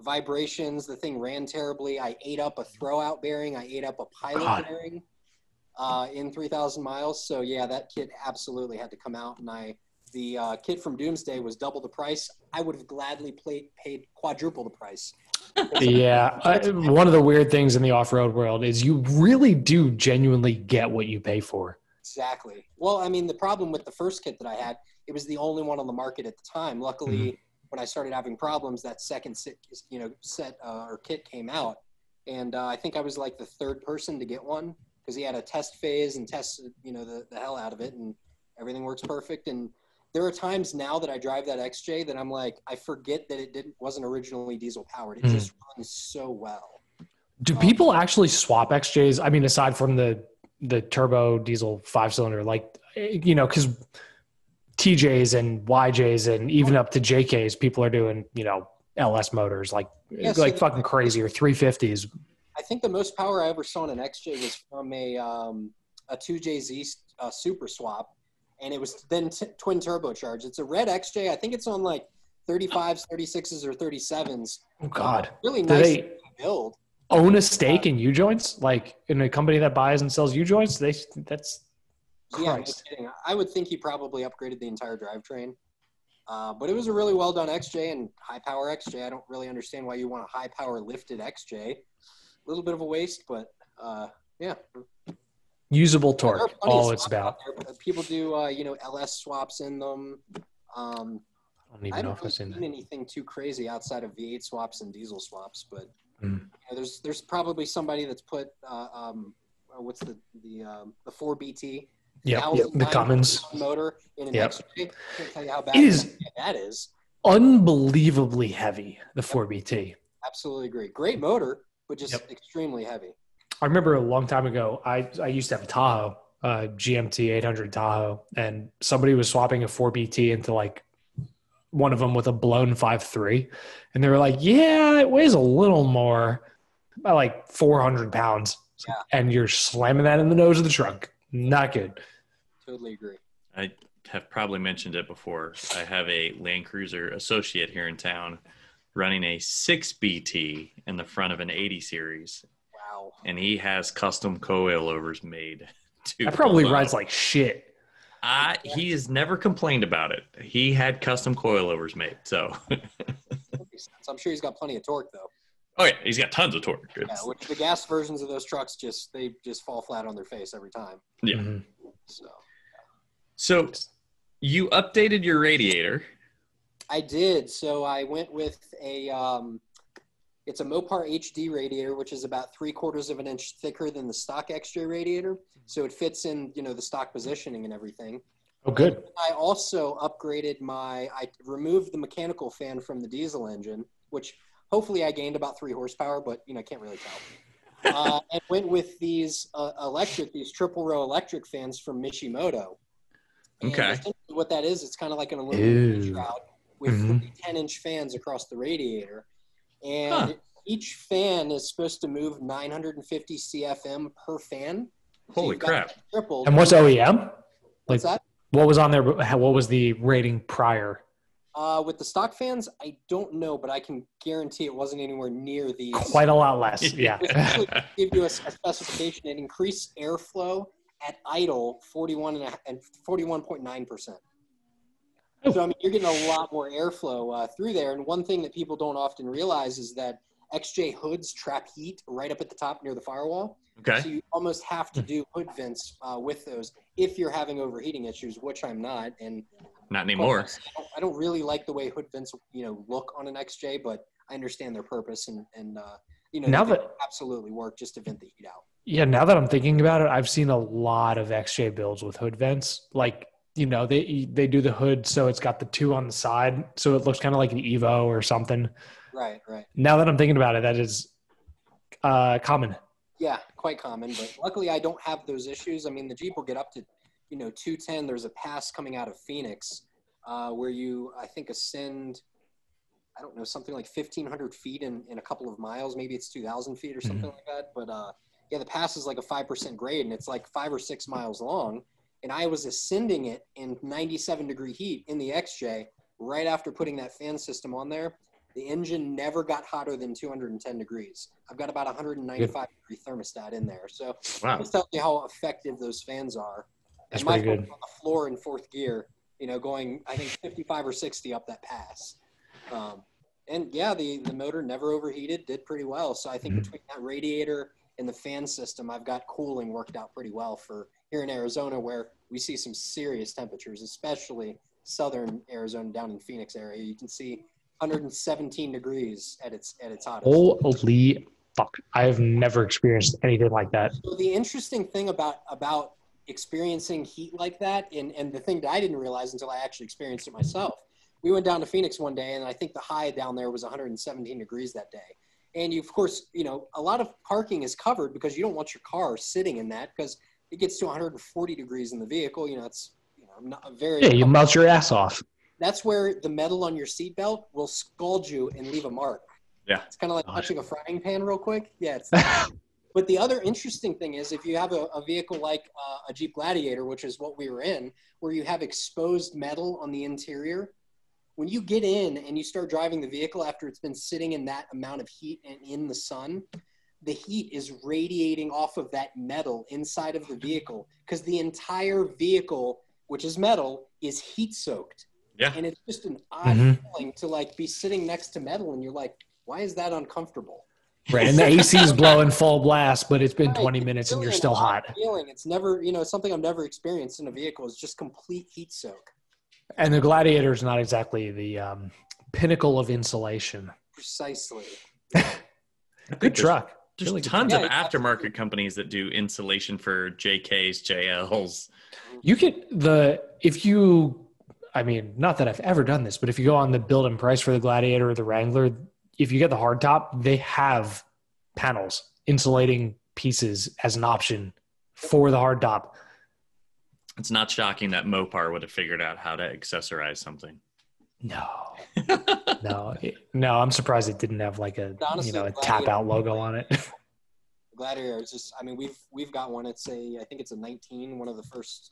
vibrations. The thing ran terribly. I ate up a throwout bearing. I ate up a pilot God. bearing uh, in three thousand miles. So yeah, that kit absolutely had to come out, and I. The uh, kit from Doomsday was double the price. I would have gladly played, paid quadruple the price. yeah. I, one of the weird things in the off-road world is you really do genuinely get what you pay for. Exactly. Well, I mean, the problem with the first kit that I had, it was the only one on the market at the time. Luckily, Mm-hmm. when I started having problems, that second set, you know, set uh, or kit came out, and uh, I think I was like the third person to get one because he had a test phase and tested, you know, the, the hell out of it, and everything works perfect. And there are times now that I drive that XJ that I'm like, I forget that it didn't wasn't originally diesel powered. It Mhm. just runs so well. Do Um, people actually swap XJs? I mean, aside from the the turbo diesel five cylinder, like eh, you know, because TJs and YJs and even up to JKs, people are doing you know LS motors like Yeah, so like the- fucking crazy or three fifties. I think the most power I ever saw in an XJ was from a um, a 2JZ uh, Super Swap, and it was then t- twin turbocharged. It's a red XJ. I think it's on like 35s, 36s, or 37s. Oh God, Really nice they build. own a stake in U joints? Like in a company that buys and sells U joints? They that's Yeah, no Christ. kidding. I would think he probably upgraded the entire drivetrain. Uh, but it was a really well done XJ and high power XJ. I don't really understand why you want a high power lifted XJ. A little bit of a waste, but uh, yeah, usable torque. plenty All it's about. there, People do, uh, you know, LS swaps in them. Um, I don't even I know haven't if I've seen seen that. anything too crazy outside of V8 swaps and diesel swaps, but Mm. you know, there's there's probably somebody that's put uh, um, uh, what's the the um, the 4BT Yeah, thousand the nine Cummins. motor in an Yep. XJ. Can't tell you how bad It is- that is. Unbelievably heavy. The 4BT. Absolutely agree. Great motor, but just Yep. extremely heavy. I remember a long time ago, I, I used to have a Tahoe, uh, GMT 800 Tahoe, and somebody was swapping a 4BT into like one of them with a blown 5.3. And they were like, yeah, it weighs a little more, by like 400 pounds. Yeah. And you're slamming that in the nose of the trunk. Not good. Totally agree. I have probably mentioned it before. I have a Land Cruiser Associate here in town running a 6BT in the front of an 80 series, Wow. and he has custom coilovers made. To That probably pull out. rides like shit. I, he has never complained about it. He had custom coilovers made. So, That. I'm sure he's got plenty of torque though. oh yeah, he's got tons of torque. Yeah, which the gas versions of those trucks just they just fall flat on their face every time. Yeah. Mhm. So So, you updated your radiator. I did. So I went with a um, it's a Mopar HD radiator, which is about three quarters of an inch thicker than the stock XJ radiator. So it fits in, you know, the stock positioning and everything. Oh, good. I also upgraded my, I removed the mechanical fan from the diesel engine, which hopefully I gained about three horsepower, but you know, I can't really tell. uh, and went with these uh, electric, these triple row electric fans from Mishimoto. And Okay. What that is, it's kind of like an aluminum shroud with Mhm. 10 inch fans across the radiator. And Huh. each fan is supposed to move 950 CFM per fan. Holy you've crap. that Triple. And what's OEM? What's like- that? What was on there? What was the rating prior? Uh, with the stock fans, I don't know, but I can guarantee it wasn't anywhere near these. Quite a lot less. Yeah. give you a, a specification. It increased airflow at idle 41 and 41.9 percent. So I mean, you're getting a lot more airflow uh, through there. And one thing that people don't often realize is that XJ hoods trap heat right up at the top near the firewall. Okay. So you almost have to do hood vents uh, with those if you're having overheating issues, which I'm not. And Not anymore. I don't, I don't really like the way hood vents, you know, look on an XJ, but I understand their purpose and and uh, you know Now that- absolutely work just to vent the heat out. Yeah, now that I'm thinking about it, I've seen a lot of XJ builds with hood vents. Like, you know, they they do the hood so it's got the two on the side, so it looks kind of like an Evo or something. Right, right. Now that I'm thinking about it, that is uh, common. Yeah, quite common, but luckily I don't have those issues. I mean, the Jeep will get up to, you know, 210. There's a pass coming out of Phoenix uh, where you, I think, ascend, I don't know, something like 1,500 feet in, in a couple of miles. Maybe it's 2,000 feet or something like that. But uh, yeah, the pass is like a 5% grade and it's like five or six miles long. And I was ascending it in 97 degree heat in the XJ right after putting that fan system on there. The engine never got hotter than 210 degrees. I've got about 195 degree thermostat in there. So Wow. that's telling you how effective those fans are. That's and my pretty good. on the floor in fourth gear, you know, going I think 55 or 60 up that pass. Um, and yeah, the the motor never overheated, did pretty well. So I think Mhm. between that radiator and the fan system, I've got cooling worked out pretty well for here in Arizona, where we see some serious temperatures, especially southern Arizona down in Phoenix area. You can see 117 degrees at its at its hottest. Holy fuck! I have never experienced anything like that. So the interesting thing about about experiencing heat like that, and and the thing that I didn't realize until I actually experienced it myself, we went down to Phoenix one day, and I think the high down there was 117 degrees that day. And you, of course, you know, a lot of parking is covered because you don't want your car sitting in that because it gets to 140 degrees in the vehicle. You know, it's you know not very Yeah, you melt your ass off. that's where the metal on your seatbelt will scald you and leave a mark. Yeah. It's kind of like Gosh. touching a frying pan real quick. Yeah. It's but the other interesting thing is if you have a, a vehicle like uh, a Jeep Gladiator, which is what we were in, where you have exposed metal on the interior, when you get in and you start driving the vehicle after it's been sitting in that amount of heat and in the sun, the heat is radiating off of that metal inside of the vehicle because the entire vehicle, which is metal, is heat soaked. Yeah. And it's just an odd Mhm. feeling to like be sitting next to metal and you're like, why is that uncomfortable? Right, and the AC is blowing full blast, but it's been Right, 20 it's minutes and you're still hot. Feeling. It's never, you know, something I've never experienced in a vehicle is just complete heat soak. And the Gladiator is not exactly the um, pinnacle of insulation. Precisely. Good truck. There's Really tons of Yeah, aftermarket absolutely. companies that do insulation for JKs, JLs. You get the if you I mean, not that I've ever done this, but if you go on the build and price for the Gladiator or the Wrangler, if you get the hardtop, they have panels, insulating pieces as an option for the hardtop. It's not shocking that Mopar would have figured out how to accessorize something. No. No. No, I'm surprised it didn't have like a Honestly, you know, a tap out logo on it. Gladiator is just, I mean, we've, we've got one. It's a, I think it's a 19, one of the first,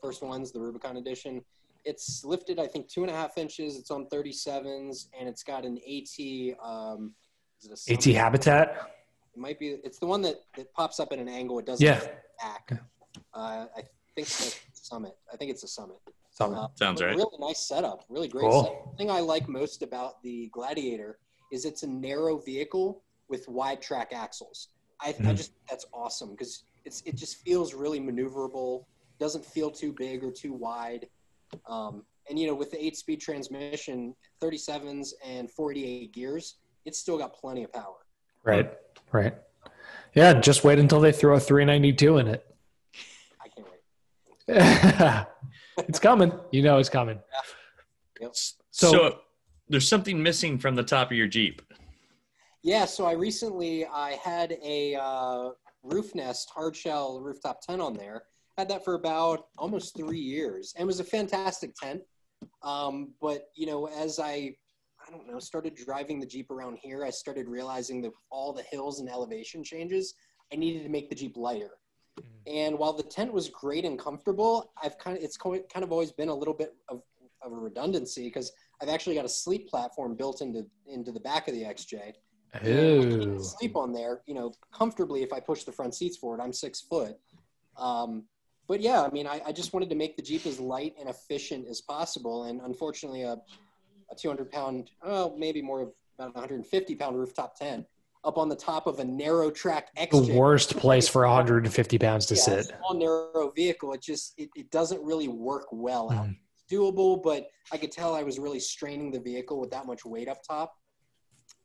first ones, the Rubicon edition. It's lifted, I think, two and a half inches. It's on 37s and it's got an AT, um, is it a AT? Habitat. It might be. It's the one that, that pops up at an angle. It doesn't Yeah. back. Uh, I think it's Summit. I think it's a Summit. Something. Uh, Sounds right. Really nice setup. Really great. Cool. Setup. The thing I like most about the Gladiator is it's a narrow vehicle with wide track axles. I, I Mhm. just that's awesome because it's it just feels really maneuverable. Doesn't feel too big or too wide. Um, and you know, with the eight-speed transmission, 37s and 48 gears, it's still got plenty of power. Right. Right. Yeah, just wait until they throw a 392 in it. I can't wait. it's coming. You know it's coming. Yep. So, So- there's something missing from the top of your Jeep. Yeah, so I recently I had a uh, roof nest hard shell rooftop tent on there. Had that for about almost three years, and it was a fantastic tent. Um, but you know, as I I don't know started driving the Jeep around here, I started realizing that all the hills and elevation changes, I needed to make the Jeep lighter. And while the tent was great and comfortable, I've kind of it's kind of always been a little bit of of a redundancy because I've actually got a sleep platform built into into the back of the XJ. And I can Ooh. sleep on there, you know, comfortably if I push the front seats forward. I'm six foot. Um, but yeah, I mean, I, I just wanted to make the Jeep as light and efficient as possible. And unfortunately, a, a 200 pound, oh, maybe more of about 150 pound rooftop tent up on the top of a narrow track The worst place for 150 pounds to Yeah, a sit. small narrow vehicle. It just it, it doesn't really work well out. Mm. It's doable, but I could tell I was really straining the vehicle with that much weight up top.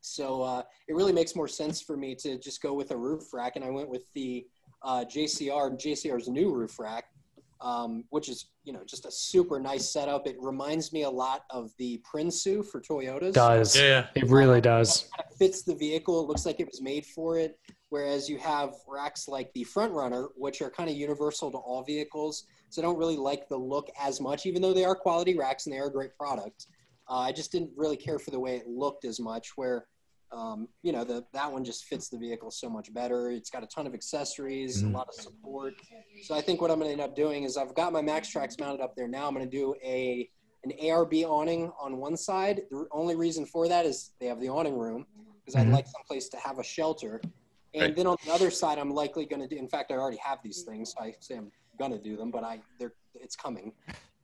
So uh, it really makes more sense for me to just go with a roof rack, and I went with the uh, JCR JCR's new roof rack, um, which is you know just a super nice setup. It reminds me a lot of the Prinsu for Toyotas Does Yeah. it really does? kind of fits the vehicle. It looks like it was made for it. Whereas you have racks like the Front Runner, which are kind of universal to all vehicles. So I don't really like the look as much, even though they are quality racks and they are a great product. Uh, I just didn't really care for the way it looked as much. Where, um, you know, the that one just fits the vehicle so much better. It's got a ton of accessories, Mhm. a lot of support. So I think what I'm going to end up doing is I've got my MAXTRAX mounted up there now. I'm going to do a an ARB awning on one side. The only reason for that is they have the awning room because I'd Mhm. like someplace to have a shelter. And Right. then on the other side, I'm likely going to do. In fact, I already have these things. So I say I'm going to do them, but I they're it's coming.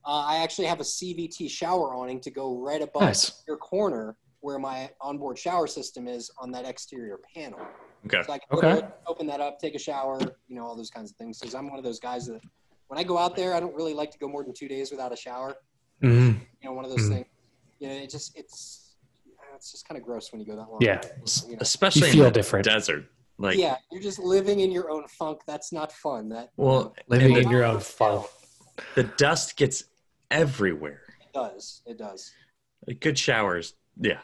Uh, I actually have a CVT shower awning to go right above Nice. your corner where my onboard shower system is on that exterior panel. Okay. So I can Okay. literally open that up, take a shower, you know, all those kinds of things. Because I'm one of those guys that when I go out there, I don't really like to go more than two days without a shower. Mhm. You know, one of those Mhm. things. You know, it just it's it's just kind of gross when you go that long. Yeah. You know? Especially You feel in the different. desert. Like, yeah, you're just living in your own funk. That's not fun. That well, Living in your own funk. the dust gets everywhere. it does. It does. Like, good showers. Yeah.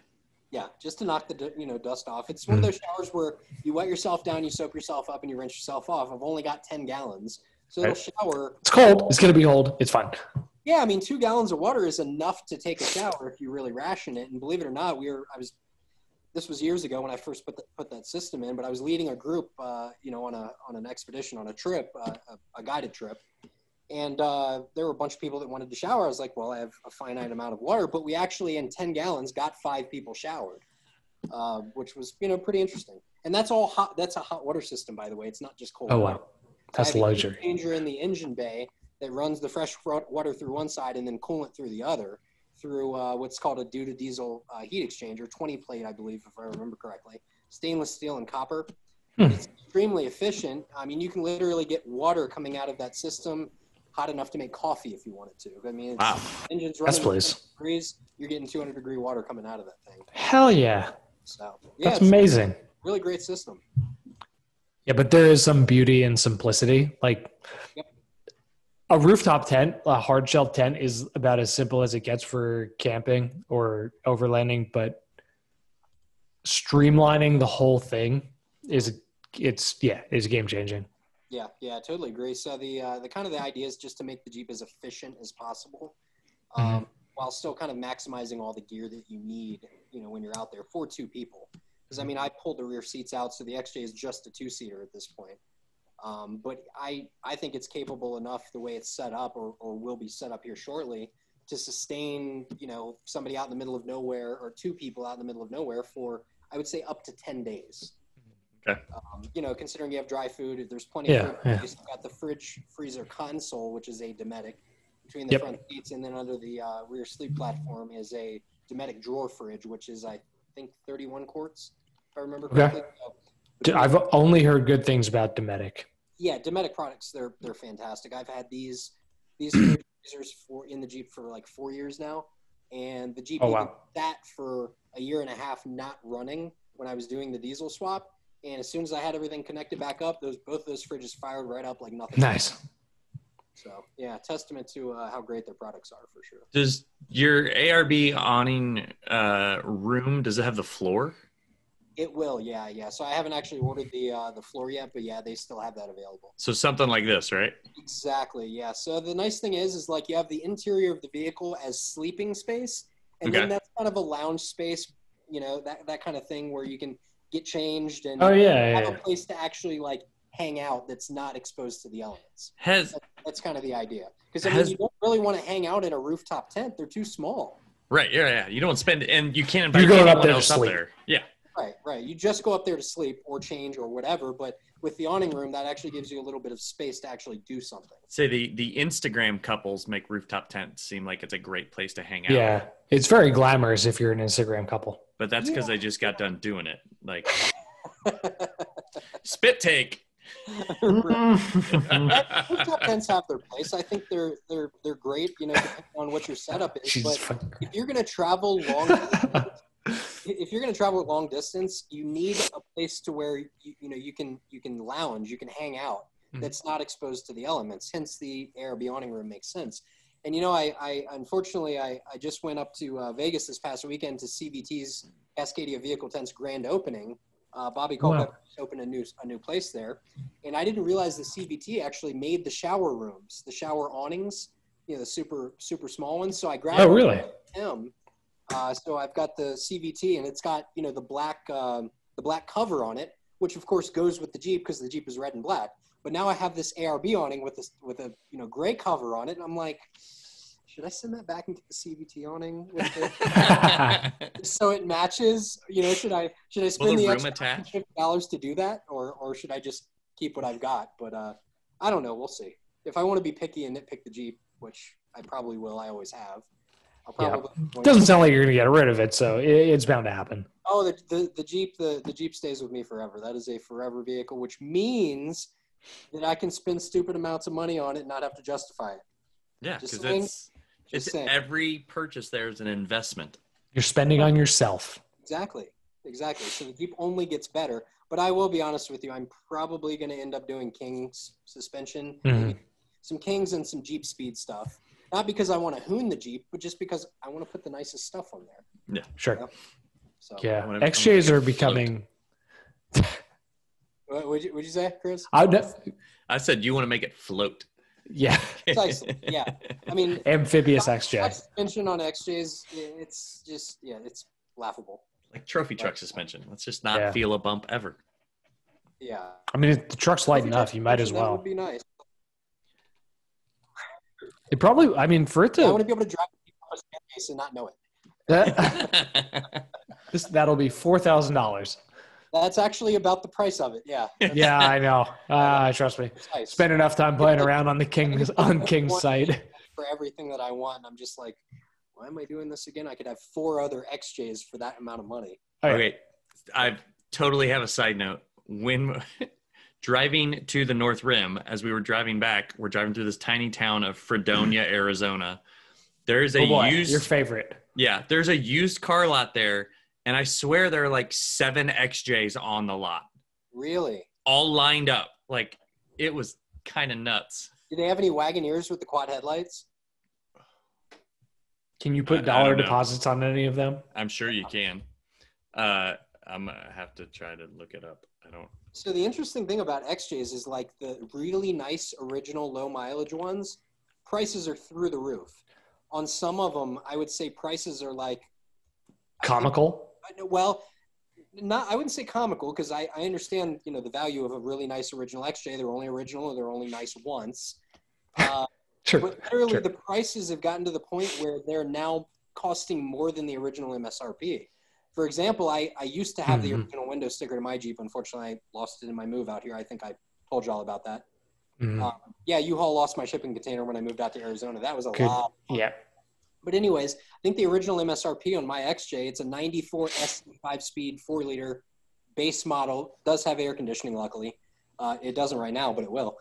Yeah, just to knock the you know dust off. It's one of Mm. those showers where you wet yourself down, you soap yourself up, and you rinse yourself off. I've only got ten gallons, so it'll shower. It's cold. It's gonna be cold. It's fine. Yeah, I mean, two gallons of water is enough to take a shower if you really ration it. And believe it or not, we were I was this was years ago when I first put the, put that system in, but I was leading a group, uh, you know, on a on an expedition on a trip, uh, a, a guided trip, and uh, there were a bunch of people that wanted to shower. I was like, well, I have a finite amount of water, but we actually in ten gallons got five people showered, uh, which was you know pretty interesting. And that's all hot. That's a hot water system, by the way. It's not just cold. Oh water. wow, that's luxury. Changer in the engine bay that runs the fresh water through one side and then coolant through the other through uh, what's called a Duda Diesel uh, heat exchanger, 20 plate, I believe, if I remember correctly. Stainless steel and copper. Hmm. It's extremely efficient. I mean, you can literally get water coming out of that system hot enough to make coffee if you wanted to. I mean, it's, Wow. engine's Yes, running at please. 200 degrees. You're getting 200 degree water coming out of that thing. Hell yeah, So yeah, that's amazing. a really great system. Yeah, but there is some beauty and simplicity. Like Yep. a rooftop tent, a hard shell tent is about as simple as it gets for camping or overlanding, but streamlining the whole thing is it's yeah, is game changing. Yeah, yeah, I totally agree. So the uh, the kind of the idea is just to make the Jeep as efficient as possible, um, while still kind of maximizing all the gear that you need. You know, when you're out there for two people. Because I mean, I pulled the rear seats out, so the XJ is just a two seater at this point. Um, but I I think it's capable enough the way it's set up, or or will be set up here shortly, to sustain you know somebody out in the middle of nowhere or two people out in the middle of nowhere for I would say up to ten days. Okay. Um, you know, considering you have dry food, there's plenty Yeah, of food. yeah. You've got the fridge freezer console, which is a Dometic. Between the Yep. front seats and then under the uh, rear sleep platform is a Dometic drawer fridge, which is I think 31 quarts, if I remember Okay. correctly. So, D- I've only heard good things about Dometic. yeah, Dometic products they're they're fantastic. I've had these these freezers for in the Jeep for like four years now, and the Jeep Oh, wow. sat for a year and a half not running when I was doing the diesel swap. And as soon as I had everything connected back up, those both those fridges fired right up like nothing. Nice. So yeah, testament to uh, how great their products are for sure. Does your ARB awning uh, room, does it have the floor? It will, yeah, yeah. So I haven't actually ordered the uh, the floor yet, but yeah, they still have that available. So something like this, right? Exactly, yeah. So the nice thing is, is like you have the interior of the vehicle as sleeping space, and then that's kind of a lounge space, you know, that that kind of thing where you can get changed and Oh yeah, yeah, have yeah. a place to actually like hang out that's not exposed to the elements. Has That's kind of the idea. Because I mean, Has- you don't really want to hang out in a rooftop tent; they're too small. right, yeah, yeah. You don't spend, and you can't invite You're going up anyone there to else up sleep. there. Yeah, Right, right. You just go up there to sleep or change or whatever. But with the awning room, that actually gives you a little bit of space to actually do something. say the the Instagram couples make rooftop tents seem like it's a great place to hang out. Yeah, it's very glamorous if you're an Instagram couple. But that's because I just got done doing it. Like spit take. Rooftop tents have their place. I think they're they're they're great. You know, depending on what your setup is. Jesus but fucking if you're going to travel long if you're going to travel long distance you need a place to where you, you know you can you can lounge you can hang out Mhm. that's not exposed to the elements hence the ARB awning room makes sense and you know i, I unfortunately I, I just went up to uh, vegas this past weekend to cvt's cascadia vehicle tents grand opening uh, bobby Wow. Opened a new a new place there and i didn't realize the cvt actually made the shower rooms the shower awnings you know the super super small ones so i grabbed Oh, really? him. Uh, so I've got the CVT, and it's got you know the black um, the black cover on it, which of course goes with the Jeep because the Jeep is red and black. But now I have this ARB awning with this with a you know gray cover on it, and I'm like, should I send that back and get the CVT awning with it so it matches? You know, should I should I Will spend the the extra fifty dollars to do that, or or should I just keep what I've got? But uh, I don't know. We'll see. If I want to be picky and nitpick the Jeep, which I probably will, I always have. I'll Yeah. Doesn't sound like you're gonna get rid of it, so it, it's bound to happen. Oh, the, the, the Jeep the, the Jeep stays with me forever. That is a forever vehicle, which means that I can spend stupid amounts of money on it and not have to justify it. Yeah, Just because saying. it's Just it's saying. every purchase there is an investment. You're spending on yourself. Exactly, exactly. So the Jeep only gets better. But I will be honest with you, I'm probably going to end up doing King's suspension, Mhm. some Kings and some JeepSpeed stuff. Not because I want to hoon the Jeep, but just because I want to put the nicest stuff on there. Yeah, sure. So, Yeah. I'm gonna- XJs are becoming. what would you, would you say, Chris? I would- I said you want to make it float. yeah. Precisely. Yeah. I mean, Amphibious Stock XJ. suspension on XJs, it's just yeah, it's laughable. like trophy truck suspension. Let's just not Yeah. feel a bump ever. Yeah, I mean, if the truck's light enough, you might as well. That well. would be nice. It probably. I mean, for it to. I want to be able to drive a staircase and not know it. that, this, that'll be four thousand dollars. That's actually about the price of it. Yeah, Yeah, I know. Uh, trust me. precise. Spend enough time playing around on the King's on King's site. for everything that I want. I'm just like, why am I doing this again? I could have four other XJs for that amount of money. okay, I totally have a side note. When driving to the North Rim, as we were driving back, we're driving through this tiny town of Fredonia, Arizona. There's a Oh boy, used your favorite. yeah, there's a used car lot there, and I swear there are like seven XJs on the lot, Really? all lined up. Like it was kind of nuts. Do they have any Wagoneers with the quad headlights? Can you I- I put dollar don't know. deposits on any of them? I'm sure you can. Uh, I'm gonna have to try to look it up. I don't. So the interesting thing about XJs is like the really nice original low mileage ones, prices are through the roof. On some of them, I would say prices are like think- Comical. Know- well, not I wouldn't say comical because I, I understand you know the value of a really nice original XJ. They're only original. They're only nice once. Uh, Sure. but literally, sure. the prices have gotten to the point where they're now costing more than the original MSRP. For example, I, I used to have the Mhm. original window sticker to my Jeep. Unfortunately, I lost it in my move out here. I think I told y'all about that. Mhm. Um, yeah, U-Haul lost my shipping container when I moved out to Arizona. That was a Good. lot. yeah. But anyways, I think the original MSRP on my XJ, it's a 94 S 5-speed 4-liter base model. Does have air conditioning, luckily. Uh, it doesn't right now, but it will.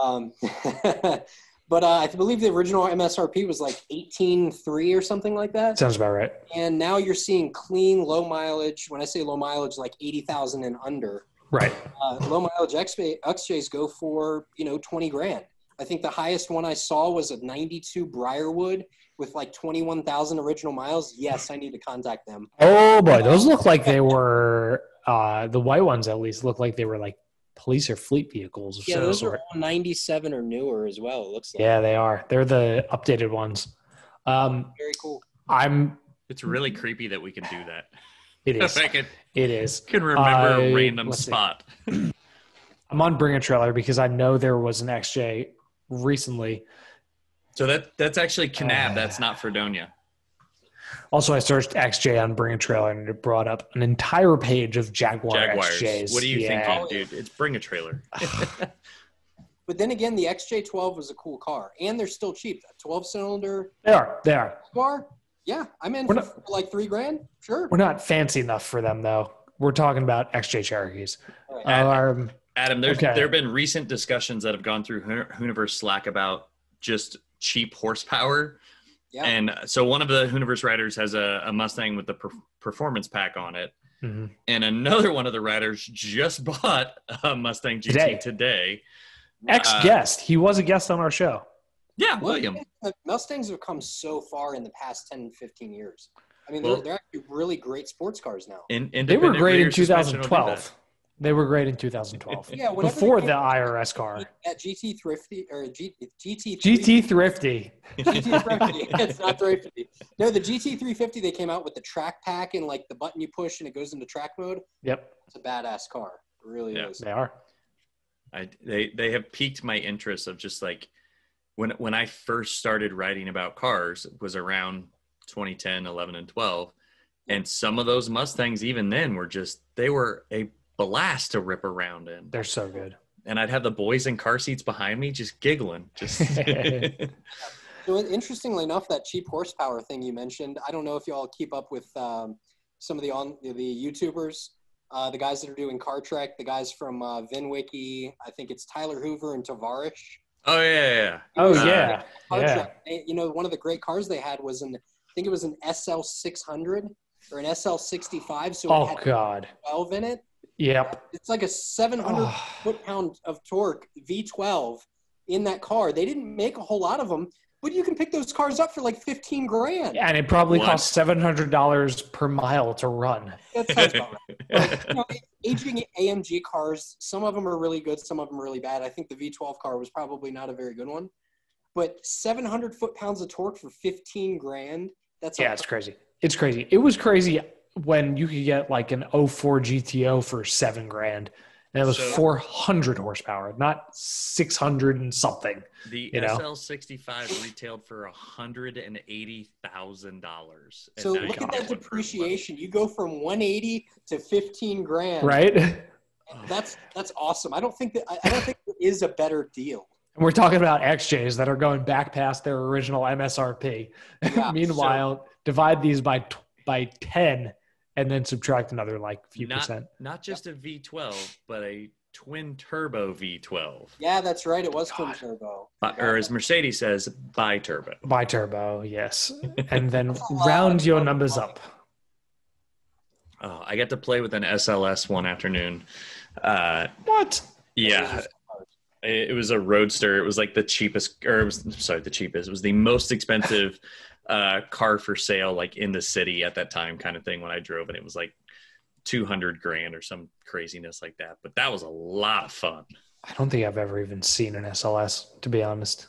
Um, but uh, I believe the original MSRP was like 18.3 or something like that. Sounds about right. And now you're seeing clean, low mileage. When I say low mileage, like 80,000 and under. Right. Uh, low mileage XJ, XJs go for you know 20 grand. I think the highest one I saw was a 92 Briarwood with like 21,000 original miles. Yes, I need to contact them. Oh boy, those look like they were uh the white ones at least look like they were like police or fleet vehicles Yeah, those sort. are all 97 or newer as well. It looks like Yeah, they are. They're the updated ones. Um very cool. I'm It's really creepy that we can do that. It is. I can, it is. can remember I- a random spot. I'm on Bring a Trailer because I know there was an XJ recently. So that that's actually Kanab. Uh, that's not Fredonia. Also, I searched XJ on Bring a Trailer and it brought up an entire page of Jaguar Jaguars. XJs. What do you Yeah. think, dude? It's bring a trailer. But then again, the XJ12 was a cool car, and they're still cheap. A 12 cylinder They are. They are. car, yeah, I'm in for, not- for like three grand. Sure. We're not fancy enough for them though. We're talking about XJ Cherokees. All right. Um, Adam, there's Okay. there have been recent discussions that have gone through Hoon- Hooniverse Slack about just cheap horsepower. Yeah. And so one of the Hooniverse riders has a, a Mustang with the per- performance pack on it. mhm. And another one of the riders just bought a Mustang GT Today. today. Ex Uh, guest. He was a guest on our show. Yeah, William. The Mustangs have come so far in the past 10, 15 years. I mean, Well- they're, they're actually really great sports cars now. In, They were great in rear suspension will do 2012. They were great in 2012. Yeah, Before the IRS car. At GT Thrifty or G, GT GT Thrifty. GT Thrifty. it's not Thrifty. No, the GT 350 they came out with the track pack and like the button you push and it goes into track mode. Yep, It's a badass car. It really Yeah. is. they are. I, they they have piqued my interest of just like when when I first started writing about cars was around 2010, 11 and 12 and some of those Mustangs even then were just they were a blast to rip around in. They're so good. And I'd have the boys in car seats behind me just giggling. Just So interestingly enough, that cheap horsepower thing you mentioned, I don't know if y'all keep up with um, some of the on the YouTubers, uh, the guys that are doing Car Trek, the guys from uh, VinWiki. I think it's Tyler Hoover and Tavarish. Oh yeah, yeah, yeah. Oh Uh, yeah, Car yeah. Trek. They- you know, one of the great cars they had was an I think it was an SL 600 or an SL 65. So it Oh had god. 12 in it. Yep. It's like a 700 Oh, foot pound of torque V12 in that car. They didn't make a whole lot of them, but you can pick those cars up for like 15 grand. and it probably What? costs seven hundred dollars per mile to run. That sounds about right. You know, aging AMG cars, some of them are really good, some of them are really bad. I think the V12 car was probably not a very good one. But 700 foot pounds of torque for 15 grand. That's Yeah, a- it's crazy. It's crazy. It was crazy when you could get like an 04 GTO for seven grand. And it was So- 400 horsepower, not 600 and something. The You know? SL65 retailed for hundred and eighty thousand dollars. so look at that depreciation. You go from 180 to 15 grand. Right? That's that's awesome. I don't think that I, I don't think there is a better deal. And we're talking about XJs that are going back past their original MSRP. Yeah, Meanwhile, divide these by by 10 and then subtract another like few Not, percent. not just a V12, but a twin turbo V12, Yeah, that's right. It was twin turbo. Bi- or as Mercedes says, bi turbo. By turbo, yes. And then round your numbers up. Oh, I got to play with an SLS one afternoon. Uh, What? yeah, it, it was a roadster. It was like the cheapest, or it was sorry, the cheapest. It was the most expensive uh, car for sale, like in the city at that time, kind of thing. When I drove it, it was like two hundred grand or some craziness like that. But that was a lot of fun. I don't think I've ever even seen an SLS, to be honest.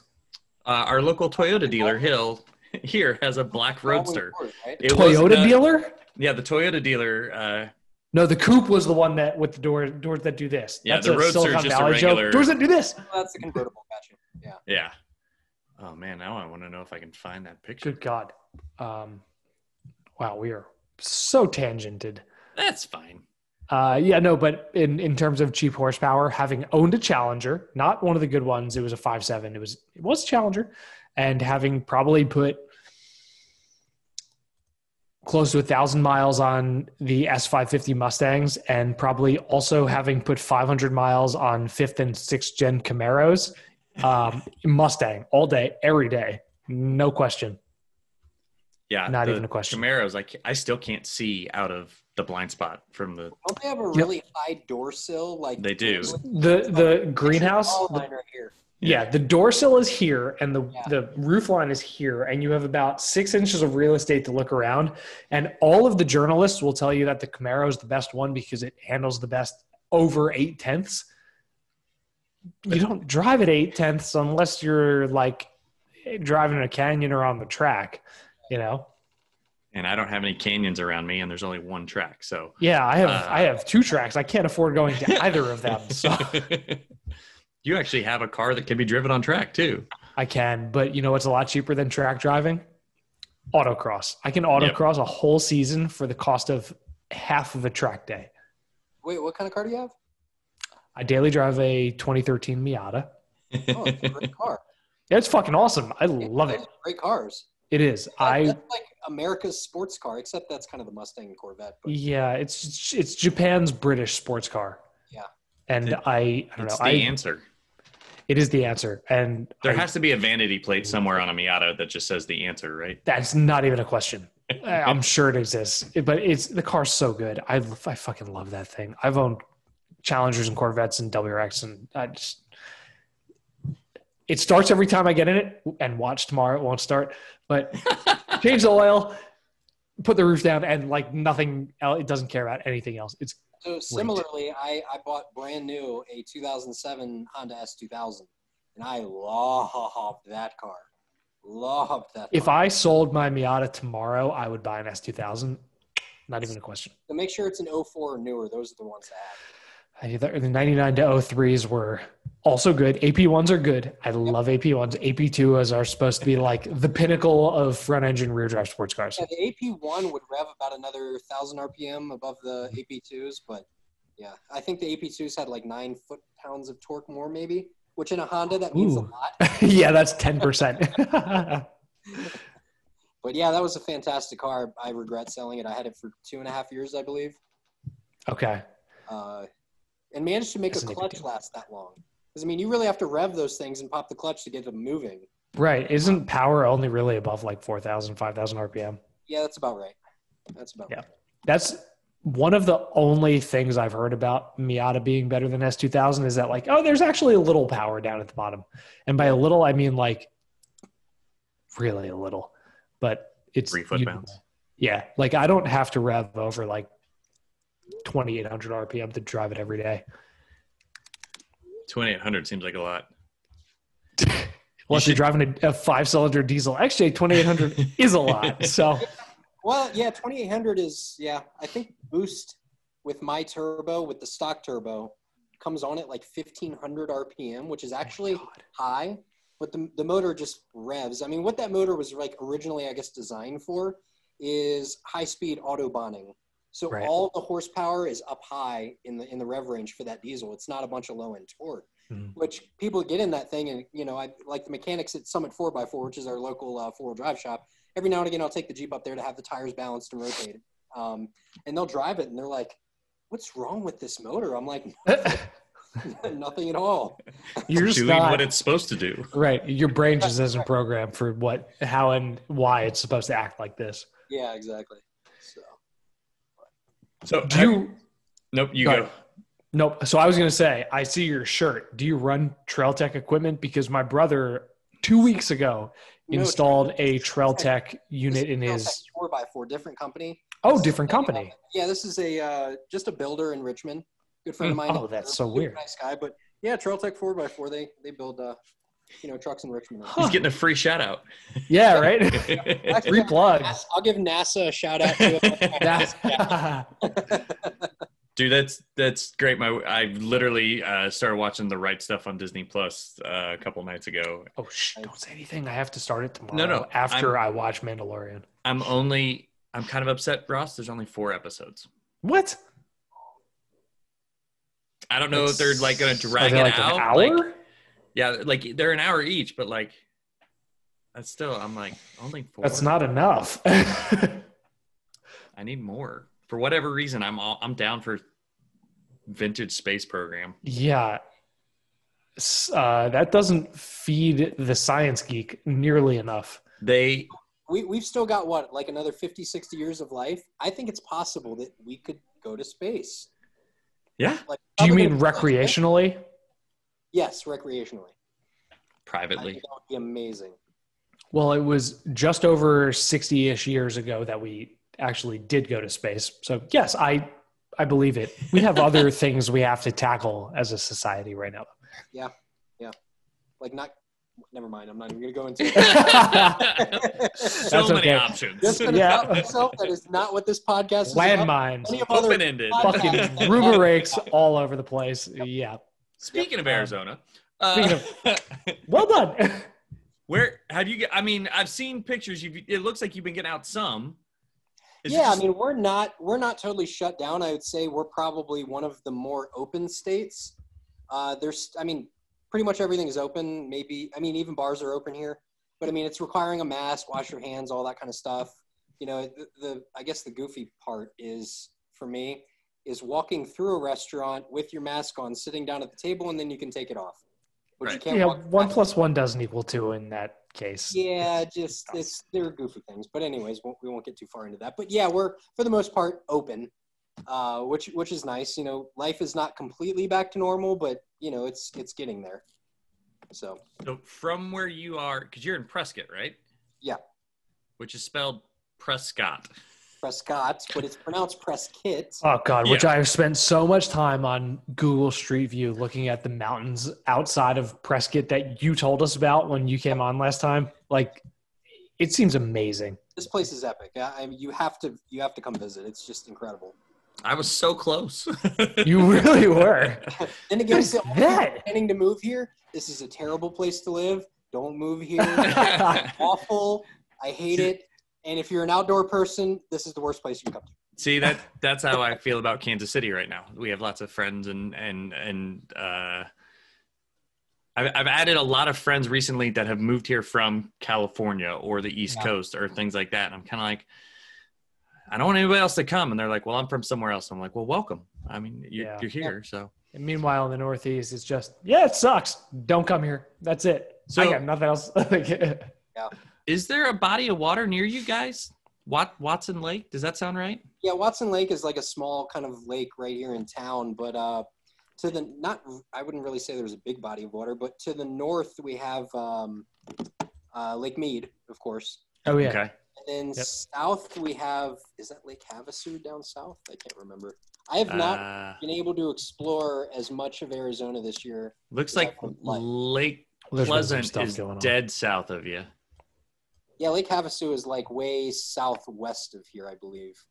Uh, our local Toyota dealer, Hill, here has a black Roadster. It Toyota not- dealer? Yeah, the Toyota dealer. Uh, No, the coupe was the one that with the door doors that do this. Yeah, That's the a Roadster is Silicon just a Valley joke. regular- Doors that do this. That's the convertible. Gotcha. Yeah. yeah. Oh man, now I want to know if I can find that picture. Good God. Um, wow, we are so tangented. That's fine. Uh, yeah, no, but in, in terms of cheap horsepower, having owned a Challenger, not one of the good ones, it was a five seven. It was it was a Challenger, and having probably put close to a thousand miles on the S five fifty Mustangs, and probably also having put five hundred miles on fifth and sixth gen Camaros, um, Mustang all day, every day, no question. Yeah, Not even a question. Camaros, like I still can't see out of the blind spot from the. Don't they have a really high door sill? Like They do. The the greenhouse, the- line right here. Yeah, the door sill is here and the, Yeah. the roof line is here, and you have about six inches of real estate to look around. And all of the journalists will tell you that the Camaro is the best one because it handles the best over eight tenths. You don't drive at eight tenths unless you're like driving in a canyon or on the track, you know? and I don't have any canyons around me, and there's only one track. So Yeah, I have Uh, I have two tracks. I can't afford going to either of them. So you actually have a car that can be driven on track too. I can, but you know what's a lot cheaper than track driving? Autocross. I can autocross a whole season for the cost of half of a track day. Wait, what kind of car do you have? I daily drive a 2013 Miata. Oh, it's a great car. Yeah, it's fucking awesome. I love it. Great cars. It is. I that's like America's sports car, except that's kind of the Mustang and Corvette. But yeah, it's it's Japan's British sports car. Yeah. And It- I I don't know. It's the I, answer. it is the answer. And There I- has to be a vanity plate somewhere on a Miata that just says the answer, right? That's not even a question. I- I'm sure it exists, but it's the car's so good. I I fucking love that thing. I've owned Challengers and Corvettes and WRX, and I just it starts every time I get in it. And watch tomorrow, it won't start. But change the oil, put the roof down, and like nothing else. It doesn't care about anything else. It's so similarly, I, I bought brand new a 2007 Honda S2000, and I loved that car. Loved that. if car. I sold my Miata tomorrow, I would buy an S2000. Not even a question. So make sure it's an 04 or newer. Those are the ones that have. I- The the 99 to 03s were also good. AP ones are good. I love AP ones. AP twos are supposed to be like the pinnacle of front engine rear drive sports cars. Yeah, the AP1 would rev about another thousand RPM above the AP2s, but yeah, I think the AP2s had like nine foot pounds of torque more, maybe. Which in a Honda that means a lot. yeah, that's 10%. But yeah, that was a fantastic car. I regret selling it. I had it for two and a half years, I believe, okay. uh, and managed to make That's a a clutch last that long. Because I mean, you really have to rev those things and pop the clutch to get them moving. Right. Isn't power only really above like 4,000, 5,000 RPM? Yeah, that's about right. That's about Yeah. right. That's one of the only things I've heard about Miata being better than S2000 is that like, oh, there's actually a little power down at the bottom. And by a little, I mean like really a little, but it's Three foot you- pounds. Yeah. Like I don't have to rev over like 2,800 RPM to drive it every day. 2800 seems like a lot. Unless you are driving a, a five cylinder diesel. Actually, 2,800 is a lot. So Well, yeah, 2800 is yeah. I think boost with my turbo with the stock turbo comes on at like 1500 RPM, which is oh actually high. But the the motor just revs. I mean, what that motor was like originally, I guess, designed for is high speed autobahning. So Right. all the horsepower is up high in the in the rev range for that diesel. It's not a bunch of low end torque. Mhm. Which people get in that thing, and you know, I like the mechanics at Summit 4x4, which is our local uh, four wheel drive shop every now and again I'll take the Jeep up there to have the tires balanced and rotated. Um, and they'll drive it and they're like, What's wrong with this motor? I'm like, Nothing at all. you're just doing not, what it's supposed to do. right. Your brain just isn't programmed for what, how, and why it's supposed to act like this. Yeah, exactly. So So Do you? Nope, you Sorry. go. Nope. So I was going to say, I see your shirt. Do you run Trail Tech equipment? Because my brother two weeks ago No, installed a Trail Tech unit in his. four by four, different company. Oh, different company. Yeah, this is a uh, just a builder in Richmond. Good friend of mine. Oh, that's so weird. Nice guy, but yeah, Trail Tech four x four. They they build uh, you know trucks in Richmond. He's getting a free shout out. Yeah, right. Actually, Free plugs. NASA- I'll give NASA a shout out. To That's- Dude, that's that's great. My I literally uh, started watching the right stuff on Disney Plus uh, a couple nights ago. oh, shh, don't say anything. I have to start it tomorrow. No, no, After i watch Mandalorian. I'm only I'm kind of upset, Ross. There's only four episodes. What? I don't know if they're like going to Are drag they it like out. an hour? Like, yeah, like they're an hour each, but like that's still. I'm like only four. That's not enough. I need more for whatever reason. I'm all I'm down for vintage space program. yeah. Uh, that doesn't feed the science geek nearly enough. They we, we've still got what like another 50 60 years of life i think it's possible that we could go to space yeah like Do you mean gonna- recreationally? Yes recreationally i privately. think that would be amazing Well, it was just over 60 ish years ago that we actually did go to space. So, yes, I, I believe it. We have other things we have to tackle as a society right now. Yeah. Yeah. Like not never mind. I'm not even gonna go into it. so That's many okay. options. Just gonna Yeah. myself that is not what this podcast is. about. Landmines. Any Open ended. Fucking rumor rakes all over the place. Yeah. Speaking of Um, Arizona, uh, Well done. where have you? I mean, I've seen pictures. You, it looks like you've been getting out some. Is yeah, just- I mean we're not we're not totally shut down. I would say we're probably one of the more open states. Uh, there's, I mean, pretty much everything is open. Maybe, I mean, even bars are open here, but I mean, it's requiring a mask, wash your hands, all that kind of stuff. You know, the, the I guess the goofy part is for me is walking through a restaurant with your mask on, sitting down at the table, and then you can take it off. But you can't yeah, walk one past- plus one doesn't equal two in that case. Yeah, just it's they're goofy things. But anyways, won't- we won't get too far into that. But yeah, we're for the most part open, uh, which which is nice. You know, life is not completely back to normal, but you know, it's it's getting there. So So from where you are, because you're in Prescott, right? Yeah. Which is spelled Prescott. Prescott, but it's pronounced Prescott. Oh god, which Yeah. I've spent so much time on Google Street View looking at the mountains outside of Prescott that you told us about when you came on last time. Like it seems amazing. This place is epic. I, I mean, you have to you have to come visit. It's just incredible. I was so close. You really were. Then again, What is to all that? planning to move here. This is a terrible place to live. Don't move here. Awful. I hate it. And if you're an outdoor person, this is the worst place you can come to. See that that's how I feel about Kansas City right now. We have lots of friends and and and uh, I've, I've added a lot of friends recently that have moved here from California or the East Yeah. Coast or things like that. And I'm kind of like, I don't want anybody else to come. And they're like, well, I'm from somewhere else. I'm like, well, welcome. I mean, you're, Yeah. you're here, so And meanwhile, in the Northeast, it's just yeah, it sucks. Don't come here. That's it. So- I got nothing else. Like, is there a body of water near you guys? Wat Watson Lake? Does that sound right? Yeah, Watson Lake is like a small kind of lake right here in town, but uh, to the not, I wouldn't really say there's a big body of water, but to the north we have um, uh, Lake Mead, of course, oh yeah, Okay. and then Yep. south we have is that Lake Havasu down south? I can't remember. I have not Uh, been able to explore as much of Arizona this year. looks like Lake. Lake There's really some Pleasant is dead south of you. Yeah, Lake Havasu is like way southwest of here, I believe,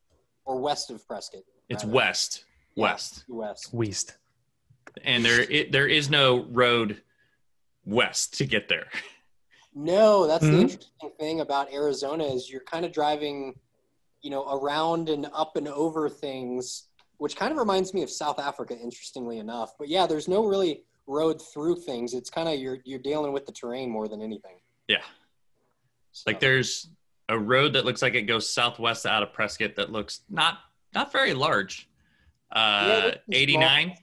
or west of Prescott. It's rather. west. Yeah. West. West. West. and there it, there is no road west to get there. No, that's Mhm. the interesting thing about Arizona is you're kind of driving, you know, around and up and over things, which kind of reminds me of South Africa, interestingly enough. But yeah, there's no really road through things. It's kind of you're you're dealing with the terrain more than anything. Yeah. So, Like there's a road that looks like it goes southwest out of Prescott that looks not not very large. Uh, it's 89.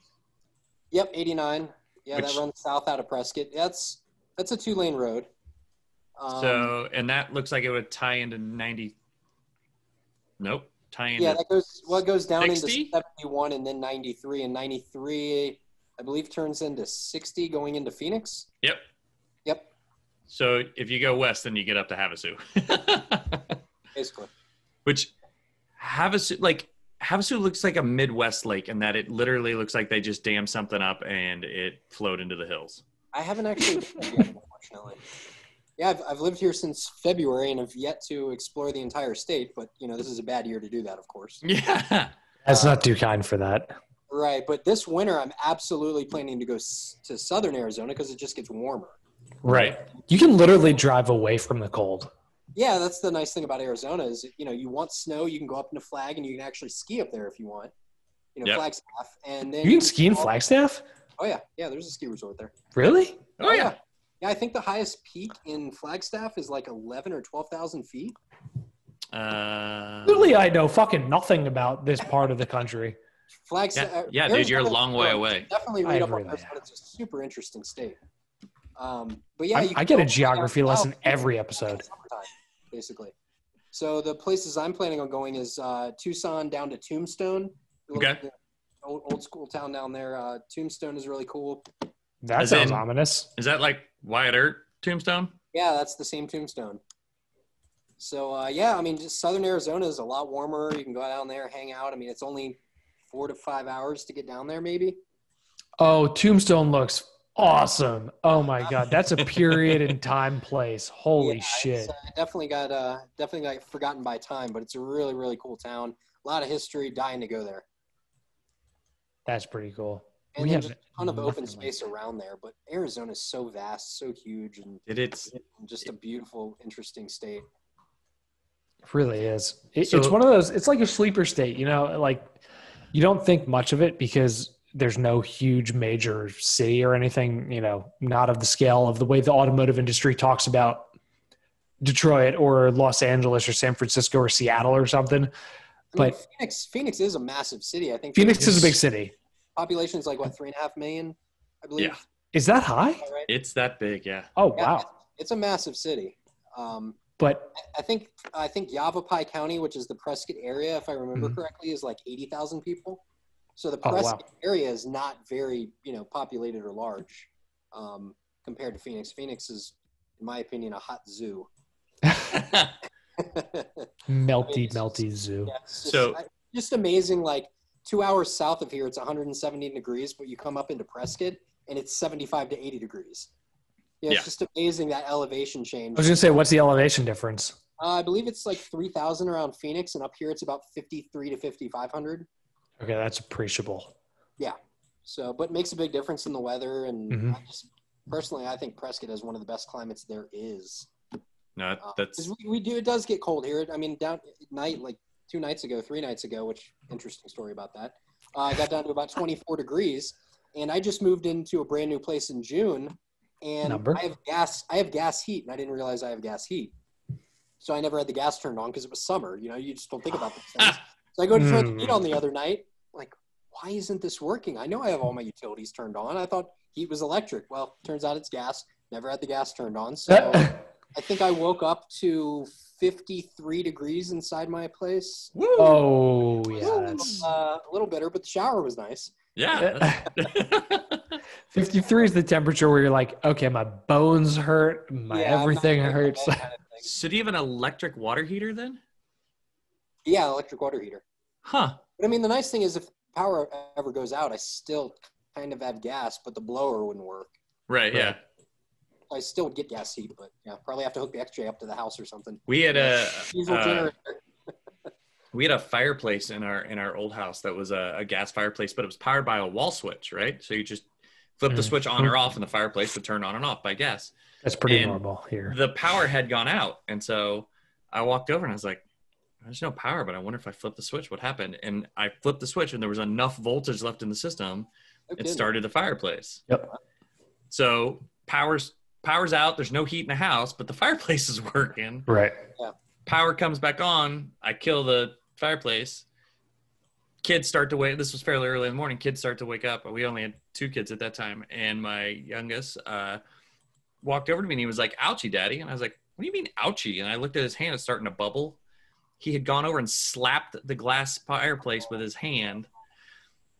Yep, 89. Yeah, Which- that runs south out of Prescott. That's that's a two lane road. Um, So and that looks like it would tie into 90. Nope, tie into. yeah, that goes well, goes down 60? into 71 and then 93, and 93, I believe, turns into 60 going into Phoenix. Yep, So if you go west, then you get up to Havasu. basically. Which Havasu like Havasu looks like a Midwest lake in that it literally looks like they just dammed something up and it flowed into the hills. I haven't actually yet, unfortunately. Yeah, I've, I've lived here since February and have yet to explore the entire state. But you know, this is a bad year to do that, of course. Yeah. That's not too kind for that. Right, but this winter, I'm absolutely planning to go s- to southern Arizona because it just gets warmer. Right. You can literally drive away from the cold. Yeah, that's the nice thing about Arizona is you know you want snow, you can go up into Flag and you can actually ski up there if you want. You know, Yep. Flagstaff, and then You can ski in Flagstaff? Oh yeah, yeah. There's a ski resort there. Really? Oh yeah. Yeah, I think the highest peak in Flagstaff is like eleven or twelve thousand feet. Uh, Literally, I know fucking nothing about this part of the country. Flagstaff. Yeah, yeah, dude, you're a long way away. Definitely I read up on with Arizona. It's a super interesting state. Um, but yeah, I- you I get a geography down lesson south every episode. basically. So the places I'm planning on going is uh, Tucson down to Tombstone. Okay. Old, old school town down there. Uh, Tombstone is really cool. That As sounds in- ominous. Is that like Wyatt Earp Tombstone? Yeah, that's the same Tombstone. So uh, yeah, I mean, just southern Arizona is a lot warmer. You can go down there, hang out. I mean, it's only four to five hours to get down there, maybe. Oh, Tombstone looks awesome. Oh my god, that's a period in time place. Holy Yeah, shit. Uh, definitely got uh, definitely got forgotten by time, but it's a really really cool town. A lot of history. Dying to go there. That's pretty cool. And We have just a ton of open nothing like space around there. But Arizona is so vast, so huge, and It, it's and just a beautiful, interesting state. It really is. It, So- it's one of those. It's like a sleeper state. You know, like you don't think much of it because there's no huge major city or anything. You know, not of the scale of the way the automotive industry talks about Detroit or Los Angeles or San Francisco or Seattle or something. I mean, But- Phoenix, Phoenix is a massive city. I think Phoenix is a big city. population is like what three and a half million, I believe. Yeah. Is that high? Is that right? it's that big, yeah. Oh Yeah, wow! It's a massive city. Um, But I think I think Yavapai County, which is the Prescott area, if I remember Mhm. correctly, is like eighty thousand people. So the Oh, wow. Prescott area is not very you know populated or large um, compared to Phoenix. Phoenix is, in my opinion, a hot zoo. melty, it's- melty zoo. Yeah, just, So- I- just amazing. Like two hours south of here, it's 170 degrees, but you come up into Prescott and it's 75 to 80 degrees. Yeah, it's just amazing that elevation change. I was gonna say, what's the elevation difference? Uh, I believe it's like 3,000 around Phoenix, and up here it's about 53 to 5,500. Okay, that's appreciable. Yeah. So, but makes a big difference in the weather. And Mhm. I just personally, I think Prescott has one of the best climates there is. no, Uh, that's 'cause we, we do. It does get cold here. I mean, down at night, like two nights ago, three nights ago, which interesting story about that. Uh, I got down to about 24 degrees, and I just moved into a brand new place in June, and Number? I have gas. I have gas heat, and I didn't realize I have gas heat. So I never had the gas turned on because it was summer. You know, you just don't think about these things. So I go to turn the Mm. heat on the other night, like, why isn't this working? I know I have all my utilities turned on. I thought heat was electric. Well, turns out it's gas. Never had the gas turned on. So I think I woke up to 53 degrees inside my place. oh It was yeah, a little, uh, a little bitter, but the shower was nice. yeah. 53 is the temperature where you're like, okay, my bones hurt, my Yeah, everything hurts. bed kind of thing. so do you have an electric water heater then? Yeah, electric water heater. Huh. But I mean, the nice thing is if power ever goes out, I still kind of have gas, but the blower wouldn't work. Right, yeah. I still would get gas heat, but yeah, probably have to hook the XJ up to the house or something. We had a Diesel uh, generator. we had a fireplace in our in our old house that was a, a gas fireplace, but it was powered by a wall switch, right? So you just flip the Mm. switch on or off, and the fireplace would turn on and off by gas. That's pretty And normal here. The power had gone out, and so I walked over and I was like, "There's no power, but I wonder if I flip the switch, what happened?" And I flipped the switch, and there was enough voltage left in the system. No It started the fireplace. Yep. So power's power's out. There's no heat in the house, but the fireplace is working. Right. power comes back on. I kill the fireplace. Kids start to wake. This was fairly early in the morning. Kids start to wake up. We only had two kids at that time, and my youngest uh, walked over to me and he was like, "Ouchie, daddy!" And I was like, "What do you mean, ouchie?" And I looked at his hand; it's starting to bubble. He had gone over and slapped the glass fireplace with his hand.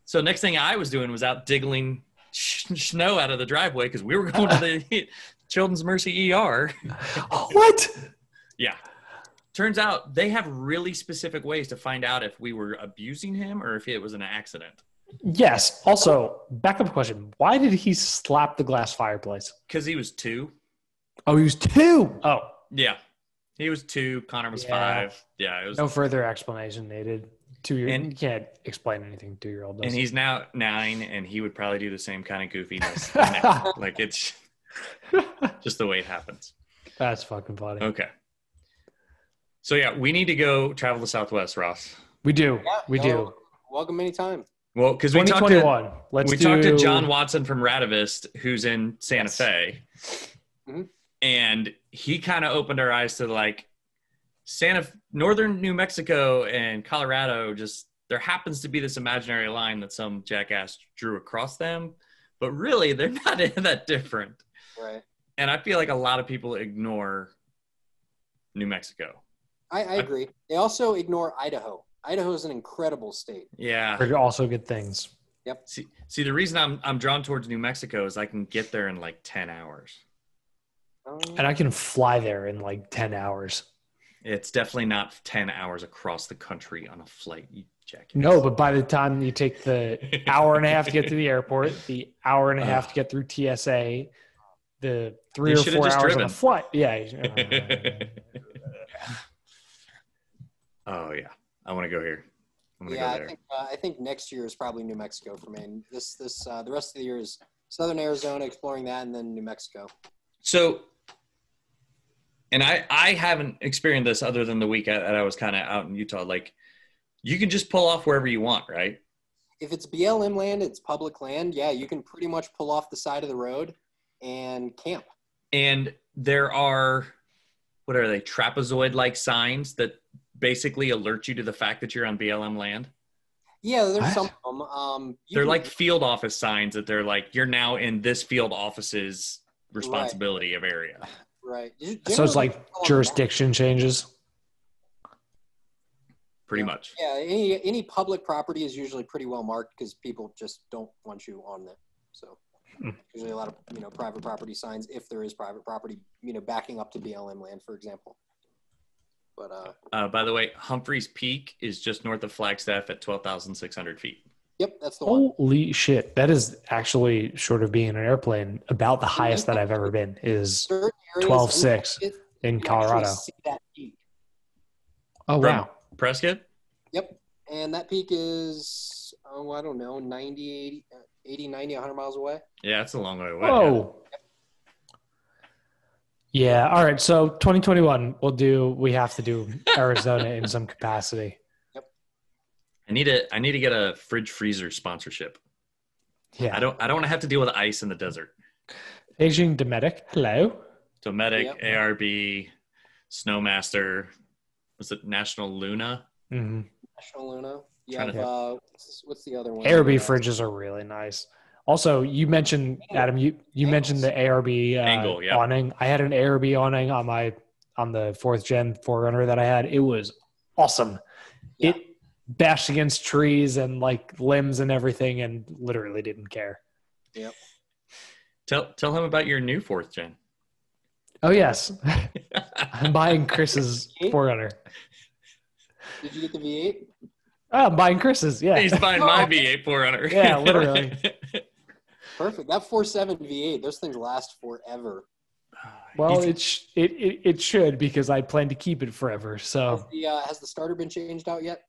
So next thing I was doing was out diggling snow out of the driveway because we were going to the Children's Mercy ER. what? Yeah. Turns out they have really specific ways to find out if we were abusing him or if it was an accident. Yes. Also, backup question: Why did he slap the glass fireplace? Because he was two. Oh, he was two. Oh, Yeah. He was two. Connor was Yeah. five. Yeah. It was, no further explanation needed. Two year. And- You can't explain anything. Two year old. and he's now nine and he would probably do the same kind of goofiness. now. like it's just the way it happens. That's fucking funny. Okay. So yeah, we need to go travel the Southwest, Ross. We do. Yeah, we no, do. Welcome anytime. Well, because we talked to 2021. Let's we do. talked to John Watson from Radavist, who's in Santa Yes. Fe, Mhm. And he kind of opened our eyes to like Santa, northern New Mexico and Colorado. Just there happens to be this imaginary line that some jackass drew across them, but really they're not that different. Right. And I feel like a lot of people ignore New Mexico. I, I agree. They also ignore Idaho. Idaho is an incredible state. Yeah. Are also good things. Yep. See, see, the reason I'm I'm drawn towards New Mexico is I can get there in like ten hours. Um, And I can fly there in like 10 hours. It's definitely not 10 hours across the country on a flight, you jackass. No, but by the time you take the hour and a half to get to the airport, the hour and a half to get through TSA, the three You or should've four just hours driven. on a flight. Yeah. oh, yeah. I want to go here. I'm going to Yeah, go I think uh, I think next year is probably New Mexico for me. This this uh, the rest of the year is Southern Arizona, exploring that, and then New Mexico. So, and I I haven't experienced this other than the week that that I was kind of out in Utah. Like, you can just pull off wherever you want, right? If it's BLM land, it's public land. Yeah, you can pretty much pull off the side of the road and camp. And there are what are they trapezoid like signs that basically alert you to the fact that you're on BLM land. Yeah, there's What? some of them. Um, They're can- like field office signs that they're like you're now in this field office's responsibility of area. Right. so it's like on the jurisdiction changes. Pretty Yeah. much. Yeah, any any public property is usually pretty well marked because people just don't want you on it. So Hmm. usually a lot of you know private property signs if there is private property you know backing up to BLM land, for example. But uh, Uh, by the way, Humphreys Peak is just north of Flagstaff at twelve thousand six hundred feet. yep, that's the one. Holy shit! That is actually short of being an airplane. About the highest that I've ever been is Certain areas 12.6 it- in Colorado. see that peak. Oh From wow! Prescott. Yep, and that peak is oh I don't know 90, 80, uh, 80 90, 100 miles away. Yeah, that's a long way away. Whoa. Yeah. All right. So 2021, we'll do. We have to do Arizona in some capacity. Yep. I need to I need to get a fridge freezer sponsorship. Yeah. I don't I don't want to have to deal with ice in the desert. Beijing Dometic. Hello. Dometic, Yep. ARB, SnoMaster. Was it National Luna? hmm National Luna. Yeah. To- uh, what's, what's the other one? ARB fridges are really nice. Also, you mentioned Adam. You you mentioned the ARB uh, Angle, yeah. awning. I had an ARB awning on my on the fourth gen 4Runner that I had. It was awesome. Yeah. It bashed against trees and like limbs and everything, and literally didn't care. Yep. Tell tell him about your new fourth gen. Oh yes, I'm buying Chris's 4Runner. Did you get the V8? Oh, I'm buying Chris's. Yeah. He's buying my V8 4Runner. Yeah, literally. Perfect. That 4.7 V8, those things last forever. Well, it, sh- it it it should because I plan to keep it forever. Has So the uh, has the starter been changed out yet?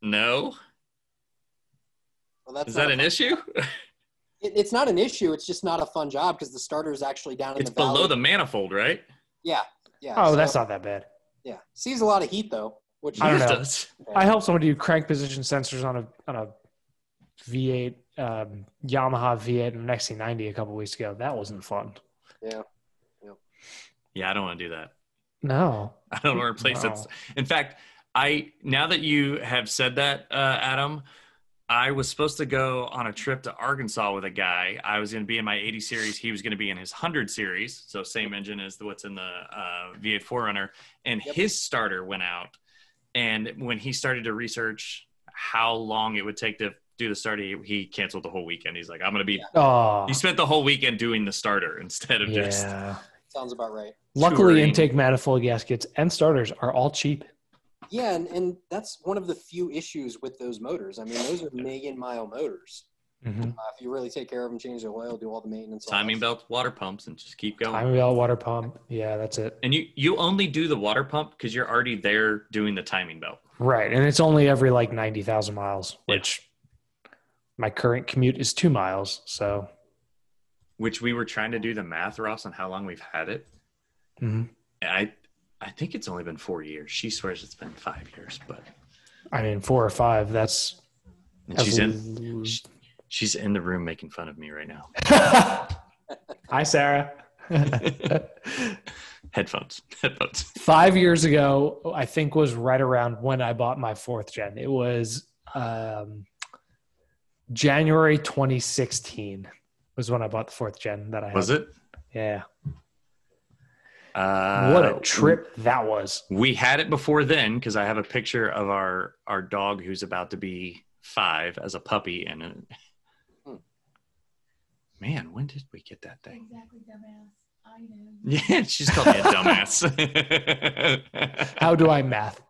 no. Well, that's Is that a an issue? It, it's not an issue. It's just not a fun job because the starter is actually down in It's the valley. below the manifold, right? Yeah, yeah. oh, so- that's not that bad. Yeah, sees a lot of heat though. Which I don't know. does. I helped someone do crank position sensors on a on a V8 um, Yamaha V8 and an XC90 a couple weeks ago. That wasn't fun. Yeah. Yeah, I don't want to do that. No. I don't want to replace No. it. In fact, I now that you have said that, uh, Adam, I was supposed to go on a trip to Arkansas with a guy. I was going to be in my 80 series. He was going to be in his 100 series, so same engine as the, what's in the uh, V8 4Runner. And Yep. his starter went out. And when he started to research how long it would take to do the starter, he, he canceled the whole weekend. He's like, "I'm going to be." Oh. He spent the whole weekend doing the starter instead of just. Sounds about right. Luckily, touring. intake manifold gaskets and starters are all cheap. Yeah, and, and that's one of the few issues with those motors. I mean, those are million mile motors. Mm-hmm. Uh, if you really take care of them, change the oil, do all the maintenance, Timing that belt, water pumps, and just keep going. Timing belt, water pump. Yeah, that's it. And you you only do the water pump because you're already there doing the timing belt. Right, and it's only every like ninety thousand miles, Yeah. which my current commute is two miles. So Which we were trying to do the math, Ross, on how long we've had it. Mhm. I I think it's only been four years. She swears it's been five years, but I mean, four or five. That's and she's in she's in the room making fun of me right now. Hi, Sarah. Headphones, headphones. Five years ago, I think was right around when I bought my fourth gen. It was um, January 2016 was when I bought the fourth gen that I had. Was it? Yeah. Uh, what a trip that was. We had it before then because I have a picture of our our dog who's about to be five as a puppy, and Hmm. man, when did we get that thing? Exactly, dumbass. I know. Yeah, she's called me a dumbass. How do I math?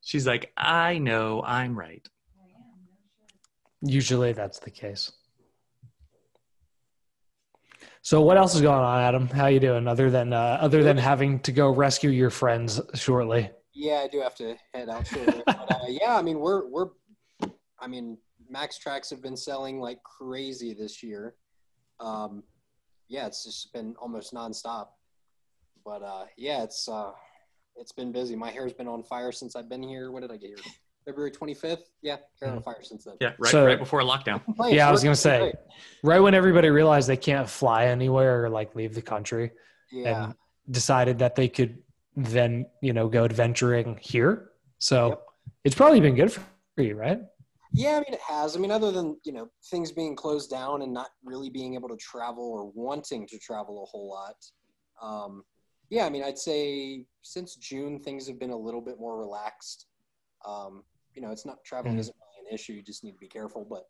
she's like, I know I'm right. I am. No shit. Usually that's the case. So what else is going on, Adam? How you doing? Other than uh, other than having to go rescue your friends shortly. Yeah, I do have to head out shortly. but, uh, yeah, I mean we're we're, I mean MAXTRAX have been selling like crazy this year. Um, yeah, it's just been almost nonstop. But uh, yeah, it's uh, it's been busy. My hair's been on fire since I've been here. When did I get here? February 25th. Yeah, hair on fire since then. Yeah, right, So- right before lockdown. Yeah, I was gonna say great. right when everybody realized they can't fly anywhere or like leave the country Yeah. and decided that they could then you know go adventuring here. So Yep. it's probably been good for you, right? Yeah, I mean it has. I mean, other than you know things being closed down and not really being able to travel or wanting to travel a whole lot. Um, yeah, I mean, I'd say since June things have been a little bit more relaxed. Um, you know, it's not traveling Mhm. isn't really an issue. You just need to be careful. But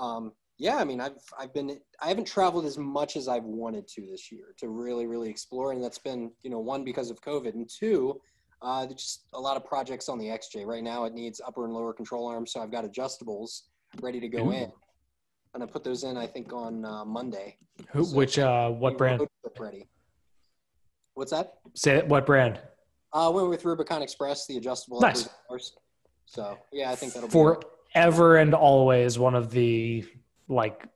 um, yeah, I mean, I've I've been I haven't traveled as much as I've wanted to this year to really really explore, and that's been you know one because of COVID, and two uh, there's just a lot of projects on the XJ right now. It needs upper and lower control arms, so I've got adjustables ready to go Ooh. in. And I put those in, I think, on uh, Monday. Who, So- which uh, what brand? Ready. What's that? Say it, what brand? Uh, went with Rubicon Express, the adjustable. Nice. uppers and lowers. So yeah, I think that'll be Forever and always one of the like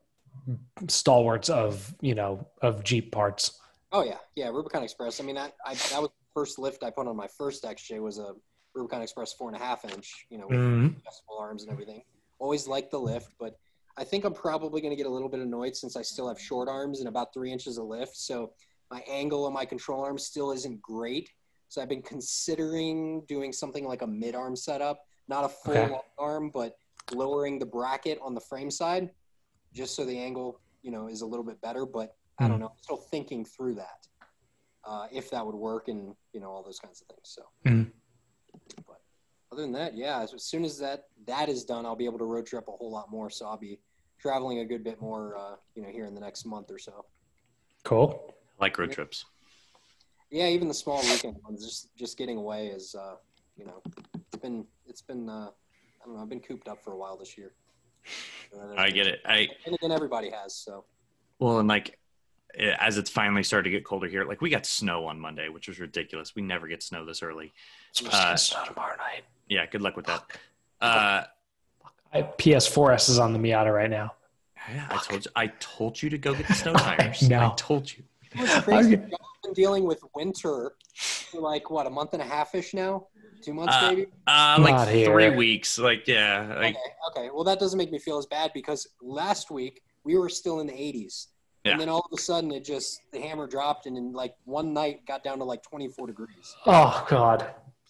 stalwarts of you know of Jeep parts. Oh yeah, yeah, Rubicon Express. I mean, I, I that was the first lift I put on my first XJ was a Rubicon Express four and a half inch. You know, with Mhm. adjustable arms and everything. Always liked the lift, but I think I'm probably going to get a little bit annoyed since I still have short arms and about three inches of lift. So my angle on my control arm still isn't great. So I've been considering doing something like a mid arm setup, not a full Okay. long arm, but lowering the bracket on the frame side, just so the angle, you know, is a little bit better. But I don't know. I'm still thinking through that, uh, if that would work, and you know, all those kinds of things. So. Mhm. But other than that, yeah, as, as soon as that that is done, I'll be able to road trip a whole lot more. So I'll be traveling a good bit more, uh, you know, here in the next month or so. Cool. Like road trips. Yeah, even the small weekend ones, just just getting away is, uh, you know, it's been it's been uh, I don't know, I've been cooped up for a while this year. I get it. I And again, everybody has. So well, and like eh, as it's finally started to get colder here, like we got snow on Monday, which was ridiculous. We never get snow this early. It's Supposed Uh, to snow tomorrow night. Yeah, good luck with that. Uh, I, PS4S is on the Miata right now. yeah, I told you. I told you to go get the snow tires. know. I told you. It's crazy. I've been dealing with winter for like what a month and a half ish now, two months Uh, maybe. Uh, Not like here. three weeks. Like yeah, like okay, okay. Well, that doesn't make me feel as bad because last week we were still in the 80s, Yeah. and then all of a sudden it just the hammer dropped, and in like one night got down to like 24 degrees. Oh God.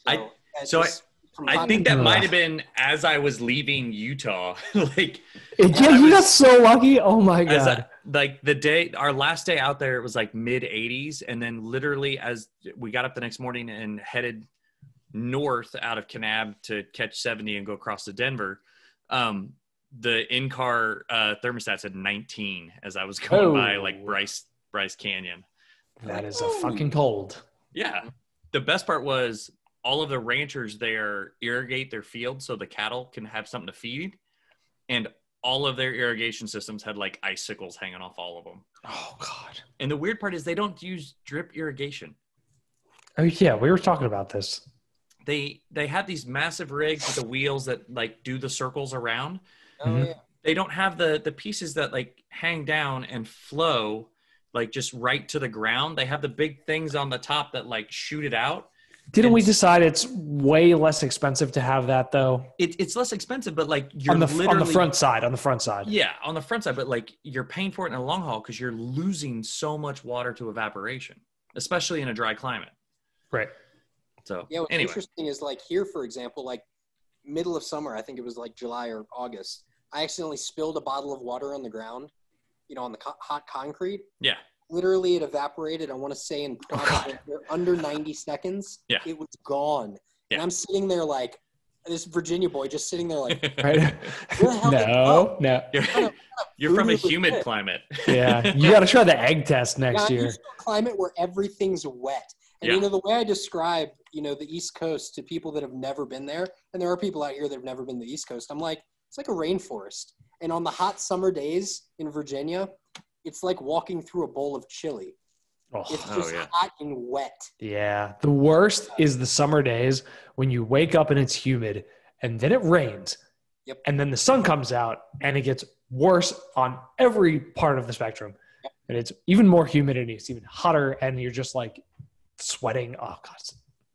I- so I- just from I think that might have been as I was leaving Utah. like Yeah, I you got so lucky. Oh my God. I, like the day our last day out there it was like mid 80s and then literally as we got up the next morning and headed north out of Kanab to catch 70 and go across to Denver um the in-car uh thermostat said 19 as I was going Oh. by like Bryce Bryce Canyon that is a fucking cold. yeah the best part was all of the ranchers there irrigate their fields so the cattle can have something to feed and all of their irrigation systems had like icicles hanging off all of them Oh God. and the weird part is they don't use drip irrigation Oh yeah, we were talking about this. They they have these massive rigs with the wheels that like do the circles around Oh Mhm. yeah, they don't have the the pieces that like hang down and flow like just right to the ground they have the big things on the top that like shoot it out Didn't we decide it's way less expensive to have that though? it, it's less expensive but like you're On the literally on the front side, on the front side. Yeah, on the front side, but like you're paying for it in a long haul because you're losing so much water to evaporation, especially in a dry climate. Right. So yeah. What's anyway, interesting is like here, for example, like middle of summer, I think it was like July or August. I accidentally spilled a bottle of water on the ground, you know, on the co- hot concrete. yeah, literally it evaporated i want to say in oh, probably under 90 seconds Yeah. it was gone Yeah. and i'm sitting there like this Virginia boy just sitting there like, Right? Where the hell did- no, no. You're, you're from a humid climate. Yeah, you got to try the egg test next I'm year. a climate where everything's wet. And Yeah. you know the way I describe, you know, the East Coast to people that have never been there, and there are people out here that have never been to the East Coast. I'm like, it's like a rainforest. And on the hot summer days in Virginia, it's like walking through a bowl of chili. Oh, It's Oh, just yeah. hot and wet. yeah. The worst is the summer days when you wake up and it's humid and then it rains. Yep. And then the sun comes out and it gets worse on every part of the spectrum. And it's even more humid and it's even hotter and you're just like sweating. Oh, God.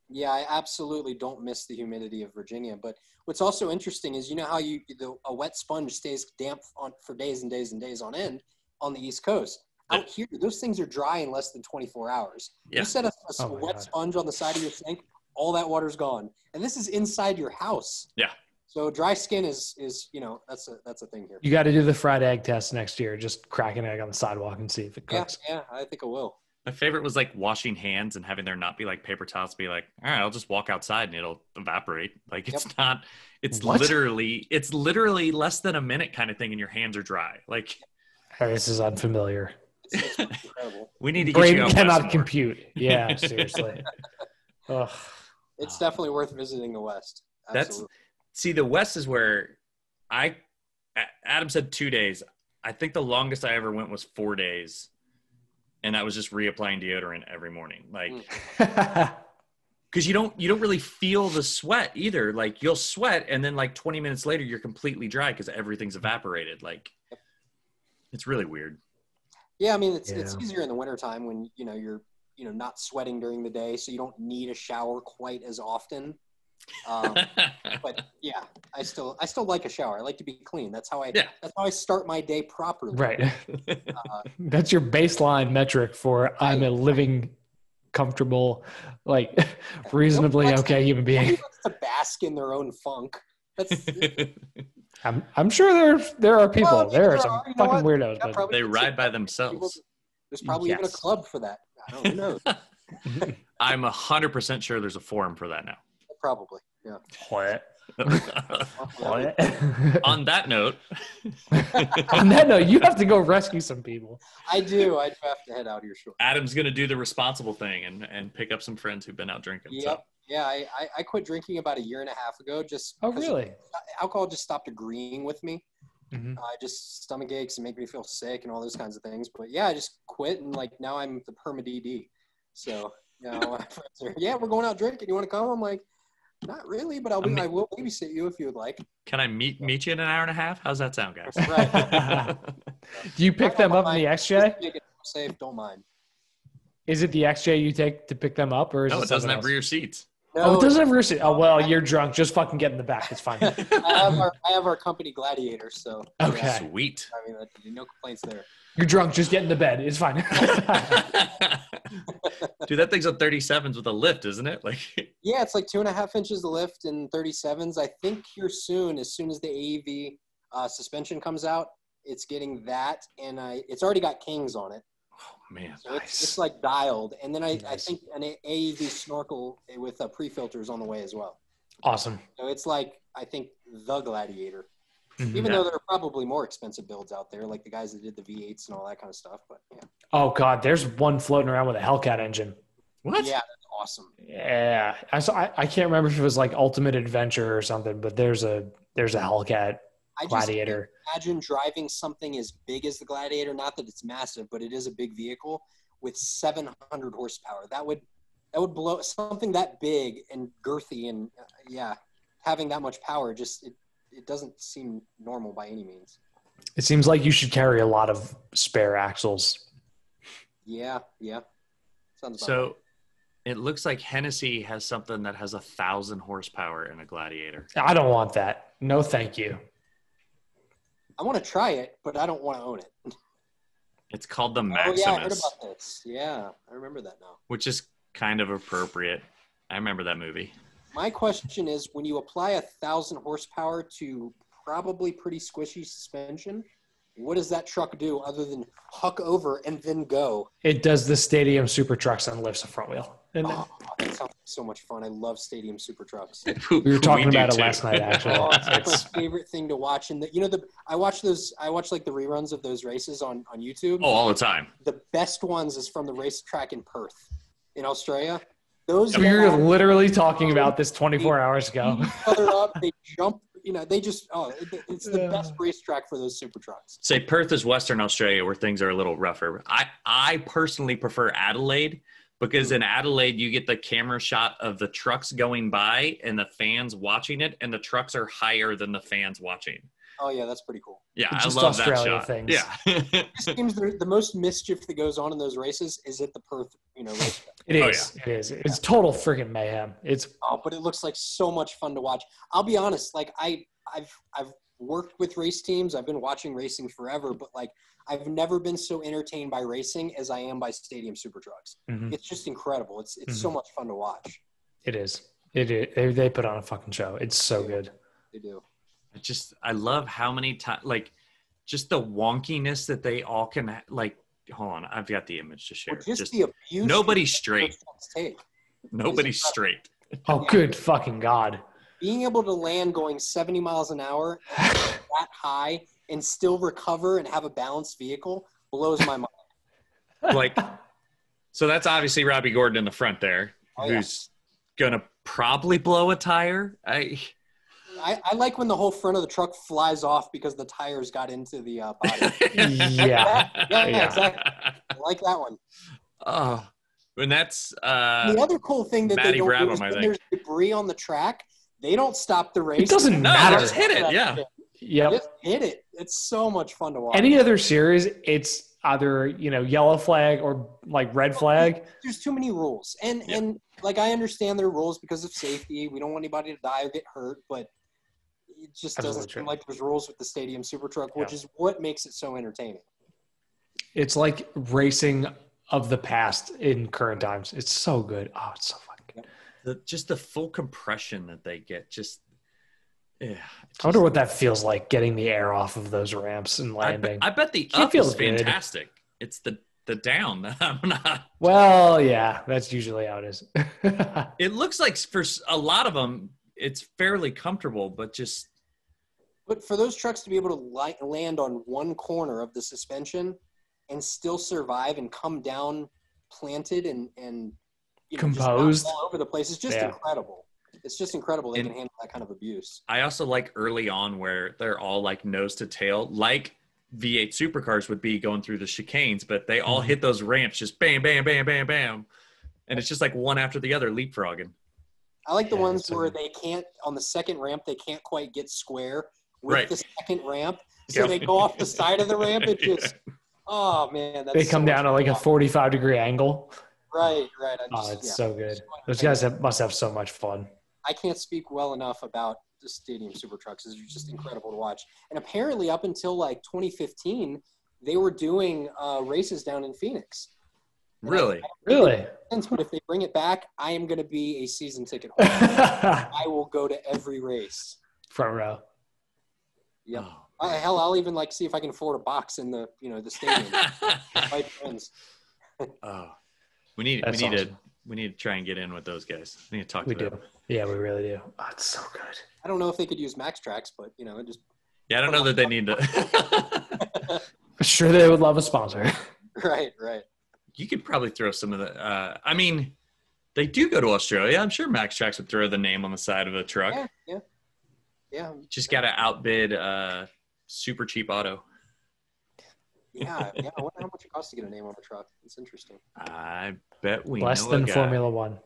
Yeah, I absolutely don't miss the humidity of Virginia. But what's also interesting is you know how you the, a wet sponge stays damp on for days and days and days on end on the East Coast. Out here, those things are dry in less than 24 hours. Yeah. You set a, a Oh wet God. sponge on the side of your sink, all that water's gone, and this is inside your house. Yeah. So dry skin is is you know that's a that's a thing here. You got to do the fried egg test next year. Just crack an egg on the sidewalk and see if it Yeah, cooks. yeah, I think I will. My favorite was like washing hands and having there not be like paper towels. Be like, all right, I'll just walk outside and it'll evaporate. Like it's not. It's What? literally. It's literally less than a minute kind of thing, and your hands are dry. Like Oh, this is unfamiliar. It's, it's we need to get Brain you out west cannot more. compute. Yeah, seriously. Ugh. It's definitely worth visiting the West. That's- See, the West is where I. Adam said two days. I think the longest I ever went was four days, and that was just reapplying deodorant every morning. Like. Mm. because you don't you don't really feel the sweat either like you'll sweat and then like 20 minutes later you're completely dry because everything's evaporated like it's really weird Yeah, I mean it's it's easier in the wintertime when you know you're you know not sweating during the day, so you don't need a shower quite as often. Um, but yeah, I still I still like a shower. I like to be clean. That's how I Yeah. that's how I start my day properly. right. Uh, That's your baseline metric for I'm a living, comfortable, like reasonably Nobody okay human being. to bask in their own funk. That's I'm I'm sure there there are people. Well, there are some are, you know fucking what? weirdos, Yeah, but they ride by that. People- themselves There's probably even a club for that. I don't know. i'm 100% sure there's a forum for that now probably. Yeah. what? Well, on that note On that note, you have to go rescue some people. I do. I have to head out here shortly. adam's gonna do the responsible thing and, and pick up some friends who've been out drinking so Yep. Yeah, I, I, I quit drinking about a year and a half ago. Just Oh, really? Alcohol just stopped agreeing with me. Mhm. uh, just stomach aches and make me feel sick and all those kinds of things. But yeah, I just quit and like now I'm the perma DD. So you know, my friends are, yeah, we're going out drinking. You want to come? I'm like, not really, but I'll be, I mean- I will babysit you if you would like. can i meet meet you in an hour and a half how's that sound guys Right. Do you pick them up in the Just XJ? make safe. Don't mind. Is it the XJ you take to pick them up, or is no it it doesn't something have else? rear seats No, Oh, it doesn't have rear seat. Oh well, you're drunk. Just fucking get in the back. It's fine. I have our I have our company gladiator. So Okay. yeah, sweet I mean, no complaints there. You're drunk. Just get in the bed. It's fine. Dude, that thing's on 37s with a lift, isn't it? Like, Yeah, it's like two and a half inches of lift and 37s. I think here soon, as soon as the AEV uh, suspension comes out, it's getting that, and I it's already got Kings on it, oh man, so it's, it's like dialed. And then I, I think an A- AEV snorkel with uh, pre-filter is on the way as well. awesome. So it's like I think the Gladiator, Mhm. even Yeah. though there are probably more expensive builds out there, like the guys that did the V8s and all that kind of stuff. But yeah, Oh god, there's one floating around with a Hellcat engine. what? yeah, that's awesome. Yeah, I saw. I, I can't remember if it was like Ultimate Adventure or something, but there's a there's a Hellcat I just Gladiator. imagine driving something as big as the Gladiator. Not that it's massive, but it is a big vehicle with 700 horsepower. That would that would blow something that big and girthy and uh, yeah, having that much power just it, it doesn't seem normal by any means. It seems like you should carry a lot of spare axles. Yeah, yeah. Sounds about right. So it looks like Hennessy has something that has a thousand horsepower in a Gladiator. I don't want that. No, thank you. I want to try it, but I don't want to own it. It's called the Maximus. Oh yeah, I heard Maximus, about this. Yeah, I remember that now. which is kind of appropriate. I remember that movie. My question is, when you apply a thousand horsepower to probably pretty squishy suspension, what does that truck do other than huck over and then go? It does the stadium super trucks and lifts a front wheel. And Oh, that's sounds so much fun. I love stadium super trucks. We were talking do about it too. last night, actually. Oh, it's like It's- my favorite thing to watch. And the, you know, the I watch those. I watch like the reruns of those races on on YouTube. Oh, all the time. The best ones is from the racetrack in Perth, in Australia. Those we were guys literally talking about this 24 hours ago. other up. They jump. You know, they just. Oh, it- it's the Yeah. best racetrack for those super trucks. Say Perth is Western Australia, where things are a little rougher. I I personally prefer Adelaide because hmm. in Adelaide you get the camera shot of the trucks going by and the fans watching it, and the trucks are higher than the fans watching. Oh yeah, that's pretty cool. Yeah, I Just love that Australia shot. things. Yeah, It seems the, the most mischief that goes on in those races is at the Perth, you know, racetrack. It Oh, is. It is. It's total freaking mayhem. It's Oh, but it looks like so much fun to watch. I'll be honest, like I I've I've worked with race teams. I've been watching racing forever, but like I've never been so entertained by racing as I am by stadium super trucks. mhm, It's just incredible. It's it's so much fun to watch. it is. It is. They, they put on a fucking show. It's so good. They do. I just I love how many times like just the wonkiness that they all can like. Hold on, I've got the image to share. Well, just, Just the abuse. nobody's straight. those. Nobody's straight. Oh, good fucking god. Being able to land going 70 miles an hour that high and still recover and have a balanced vehicle blows my mind. Like, so that's obviously Robby Gordon in the front there, Oh, yeah. who's gonna probably blow a tire. I I, I like when the whole front of the truck flies off because the tires got into the uh, body. Yeah. yeah, yeah, exactly. I like that one. Oh, and that's uh, the other cool thing that Matty they don't do is when there's debris on the track, they don't stop the race. It doesn't matter. just hit it, yeah. Yep. Just hit it. It's so much fun to watch. Any other series, it's either you know yellow flag or like red flag. there's too many rules, and Yeah. and like I understand their rules because of safety. We don't want anybody to die or get hurt, but it just doesn't Absolutely true. seem like there's rules with the stadium super truck, which Yeah. is what makes it so entertaining. It's like racing of the past in current times. It's so good. Oh, it's so fucking good. the, just the full compression that they get. Just yeah. I wonder what that feels like getting the air off of those ramps and I, landing. bet, I bet the It up feels is good. fantastic. It's the the down that I'm not. well, yeah, that's usually how it is. It looks like for a lot of them, it's fairly comfortable, but just But for those trucks to be able to li- land on one corner of the suspension and still survive and come down planted and and you know, Composed. all over the place, it's just Yeah. incredible. It's just incredible they And- can handle that kind of abuse. I also like early on where they're all like nose to tail, like V8 supercars would be going through the chicanes, but they all Mhm. hit those ramps just bam, bam, bam, bam, bam. And it's just like one after the other leapfrogging. I like the Yeah, ones so where good. they can't on the second ramp they can't quite get square with Right. the second ramp, so Yep. they go off the side of the ramp. It just oh man, that's they come much down at like a 45 degree angle. right, right. I Oh, just, it's yeah. so good. Those guys have, must have so much fun. I can't speak well enough about the stadium super trucks. It's just incredible to watch. And apparently, up until like 2015, they were doing uh, races down in Phoenix. Really? Really? But if they bring it back, I am going to be a season ticket holder. I will go to every race. Front row. Yep. Oh. Uh, hell, I'll even like see if I can afford a box in the you know the stadium. My friends. oh. We need That's we need awesome. to we need to try and get in with those guys. We need to talk We to do. them. Yeah, we really do. Oh, it's so good. I don't know if they could use MAXTRAX, but you know, it just Yeah, I don't know that they need to. Sure, they would love a sponsor. right, right. you could probably throw some of the. Uh, I mean, they do go to Australia. I'm sure MAXTRAX would throw the name on the side of a truck. Yeah, yeah, yeah, Just got to outbid uh, Supercheap Auto. yeah. yeah. I wonder how much it costs to get a name on a truck. It's interesting. I bet we Less know than a guy. Formula One.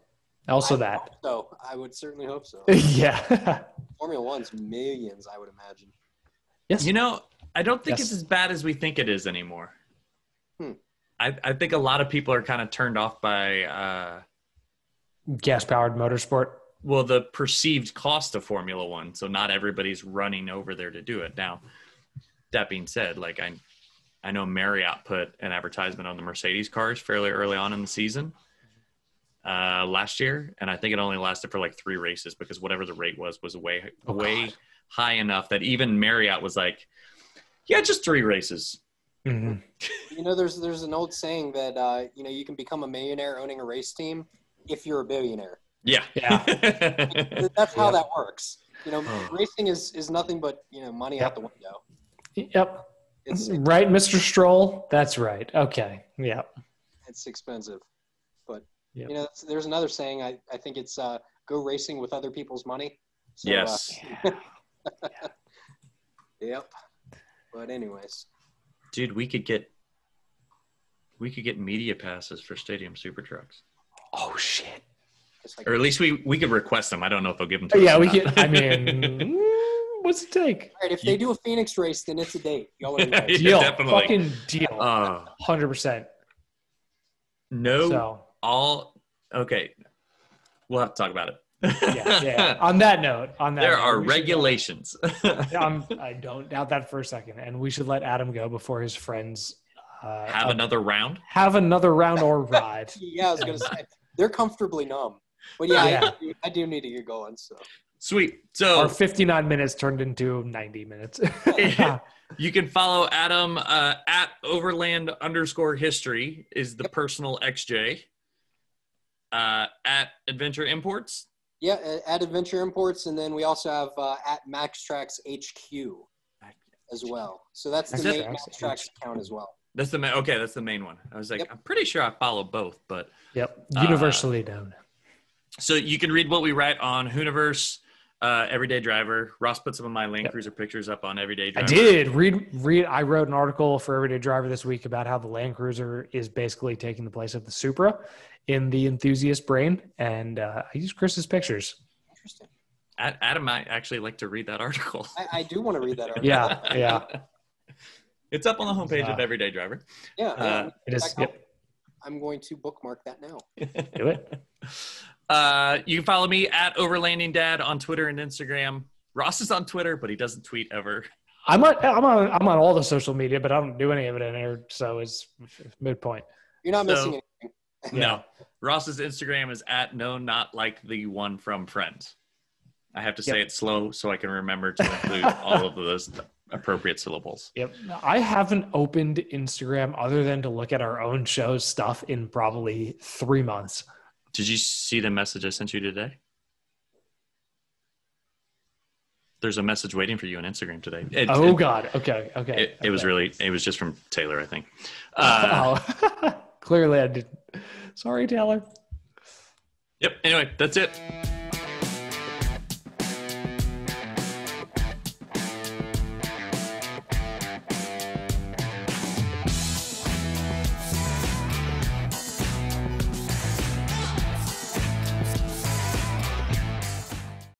Also I that. So I would certainly hope so. yeah. Formula One's millions, I would imagine. yes. You know, I don't think Yes. it's as bad as we think it is anymore. Hmm. I, I think a lot of people are kind of turned off by, uh, Gas powered motorsport. Well, the perceived cost of Formula One. So not everybody's running over there to do it. Now, that being said, like I, I know Marriott put an advertisement on the Mercedes cars fairly early on in the season uh, last year, and I think it only lasted for like three races because whatever the rate was was way Oh, way God. high enough that even Marriott was like, "Yeah, just three races." Mhm. You know, there's there's an old saying that uh, you know you can become a millionaire owning a race team if you're a billionaire. Yeah. Yeah. That's how Yeah. that works. You know, Oh. racing is is nothing but you know money out the window. Yep. It's Right, Mr. Stroll. That's right. Okay. Yeah. it's expensive, but Yep. you know, there's another saying. I I think it's uh, go racing with other people's money. So, uh, yes. yep. But anyways, Dude, we could get we could get media passes for stadium super trucks. Oh shit. It's like Or at least we we could request them. I don't know if they'll give them to us. Yeah, we can. I mean, mm, what's it take? all right. If they do a Phoenix race, then it's a date. Y'all are. Yeah, Deal. definitely. Fucking deal. Uh, Hundred percent. no So all okay. We'll have to talk about it. yeah, yeah. On that note, on that there note, are we should, regulations. I'm, I don't doubt that for a second, and we should let Adam go before his friends uh, Have uh, another round. have another round or ride. Yeah, I was gonna say they're comfortably numb. But yeah, Yeah. I, do, I do need to get going. So Sweet. So Our 59 minutes turned into 90 minutes. You can follow Adam uh, at Overland underscore History is the personal XJ. Uh, at Adventure Imports. yeah, at Adventure Imports, and then we also have uh, at MAXTRAX HQ as well. So that's the Max main Tracks MAXTRAX account as well. That's the main. Okay, that's the main one. I was like, Yep. I'm pretty sure I follow both, but yep, Uh, universally known. So you can read what we write on Hooniverse, uh, Everyday Driver. Ross put some of my Land Yep. Cruiser pictures up on Everyday Driver. I did read. Read. I wrote an article for Everyday Driver this week about how the Land Cruiser is basically taking the place of the Supra in the enthusiast brain, and uh, I used Chris's pictures. Interesting. Adam might actually like to read that article. I, I do want to read that article. Yeah, yeah, It's up on the homepage of Uh, Everyday Driver. yeah. Uh, it is. Yep, I'm going to bookmark that now. do it. Uh, you can follow me at Overlanding Dad on Twitter and Instagram. Ross is on Twitter, but he doesn't tweet ever. I'm on. I'm on. I'm on all the social media, but I don't do any of it in here, so it's midpoint. You're not So- missing anything. No. Ross's Instagram is at no, not like the one from Friends. I have to say Yep. it slow so I can remember to include all of those appropriate syllables. Yep. I haven't opened Instagram other than to look at our own show's stuff in probably three months. Did you see the message I sent you today? There's a message waiting for you on Instagram today. It, oh it- God. Okay. Okay. It, it was really, it was just from Taylor, I think. Uh, oh. Clearly, I did. Sorry, Taylor. Yep. Anyway, that's it.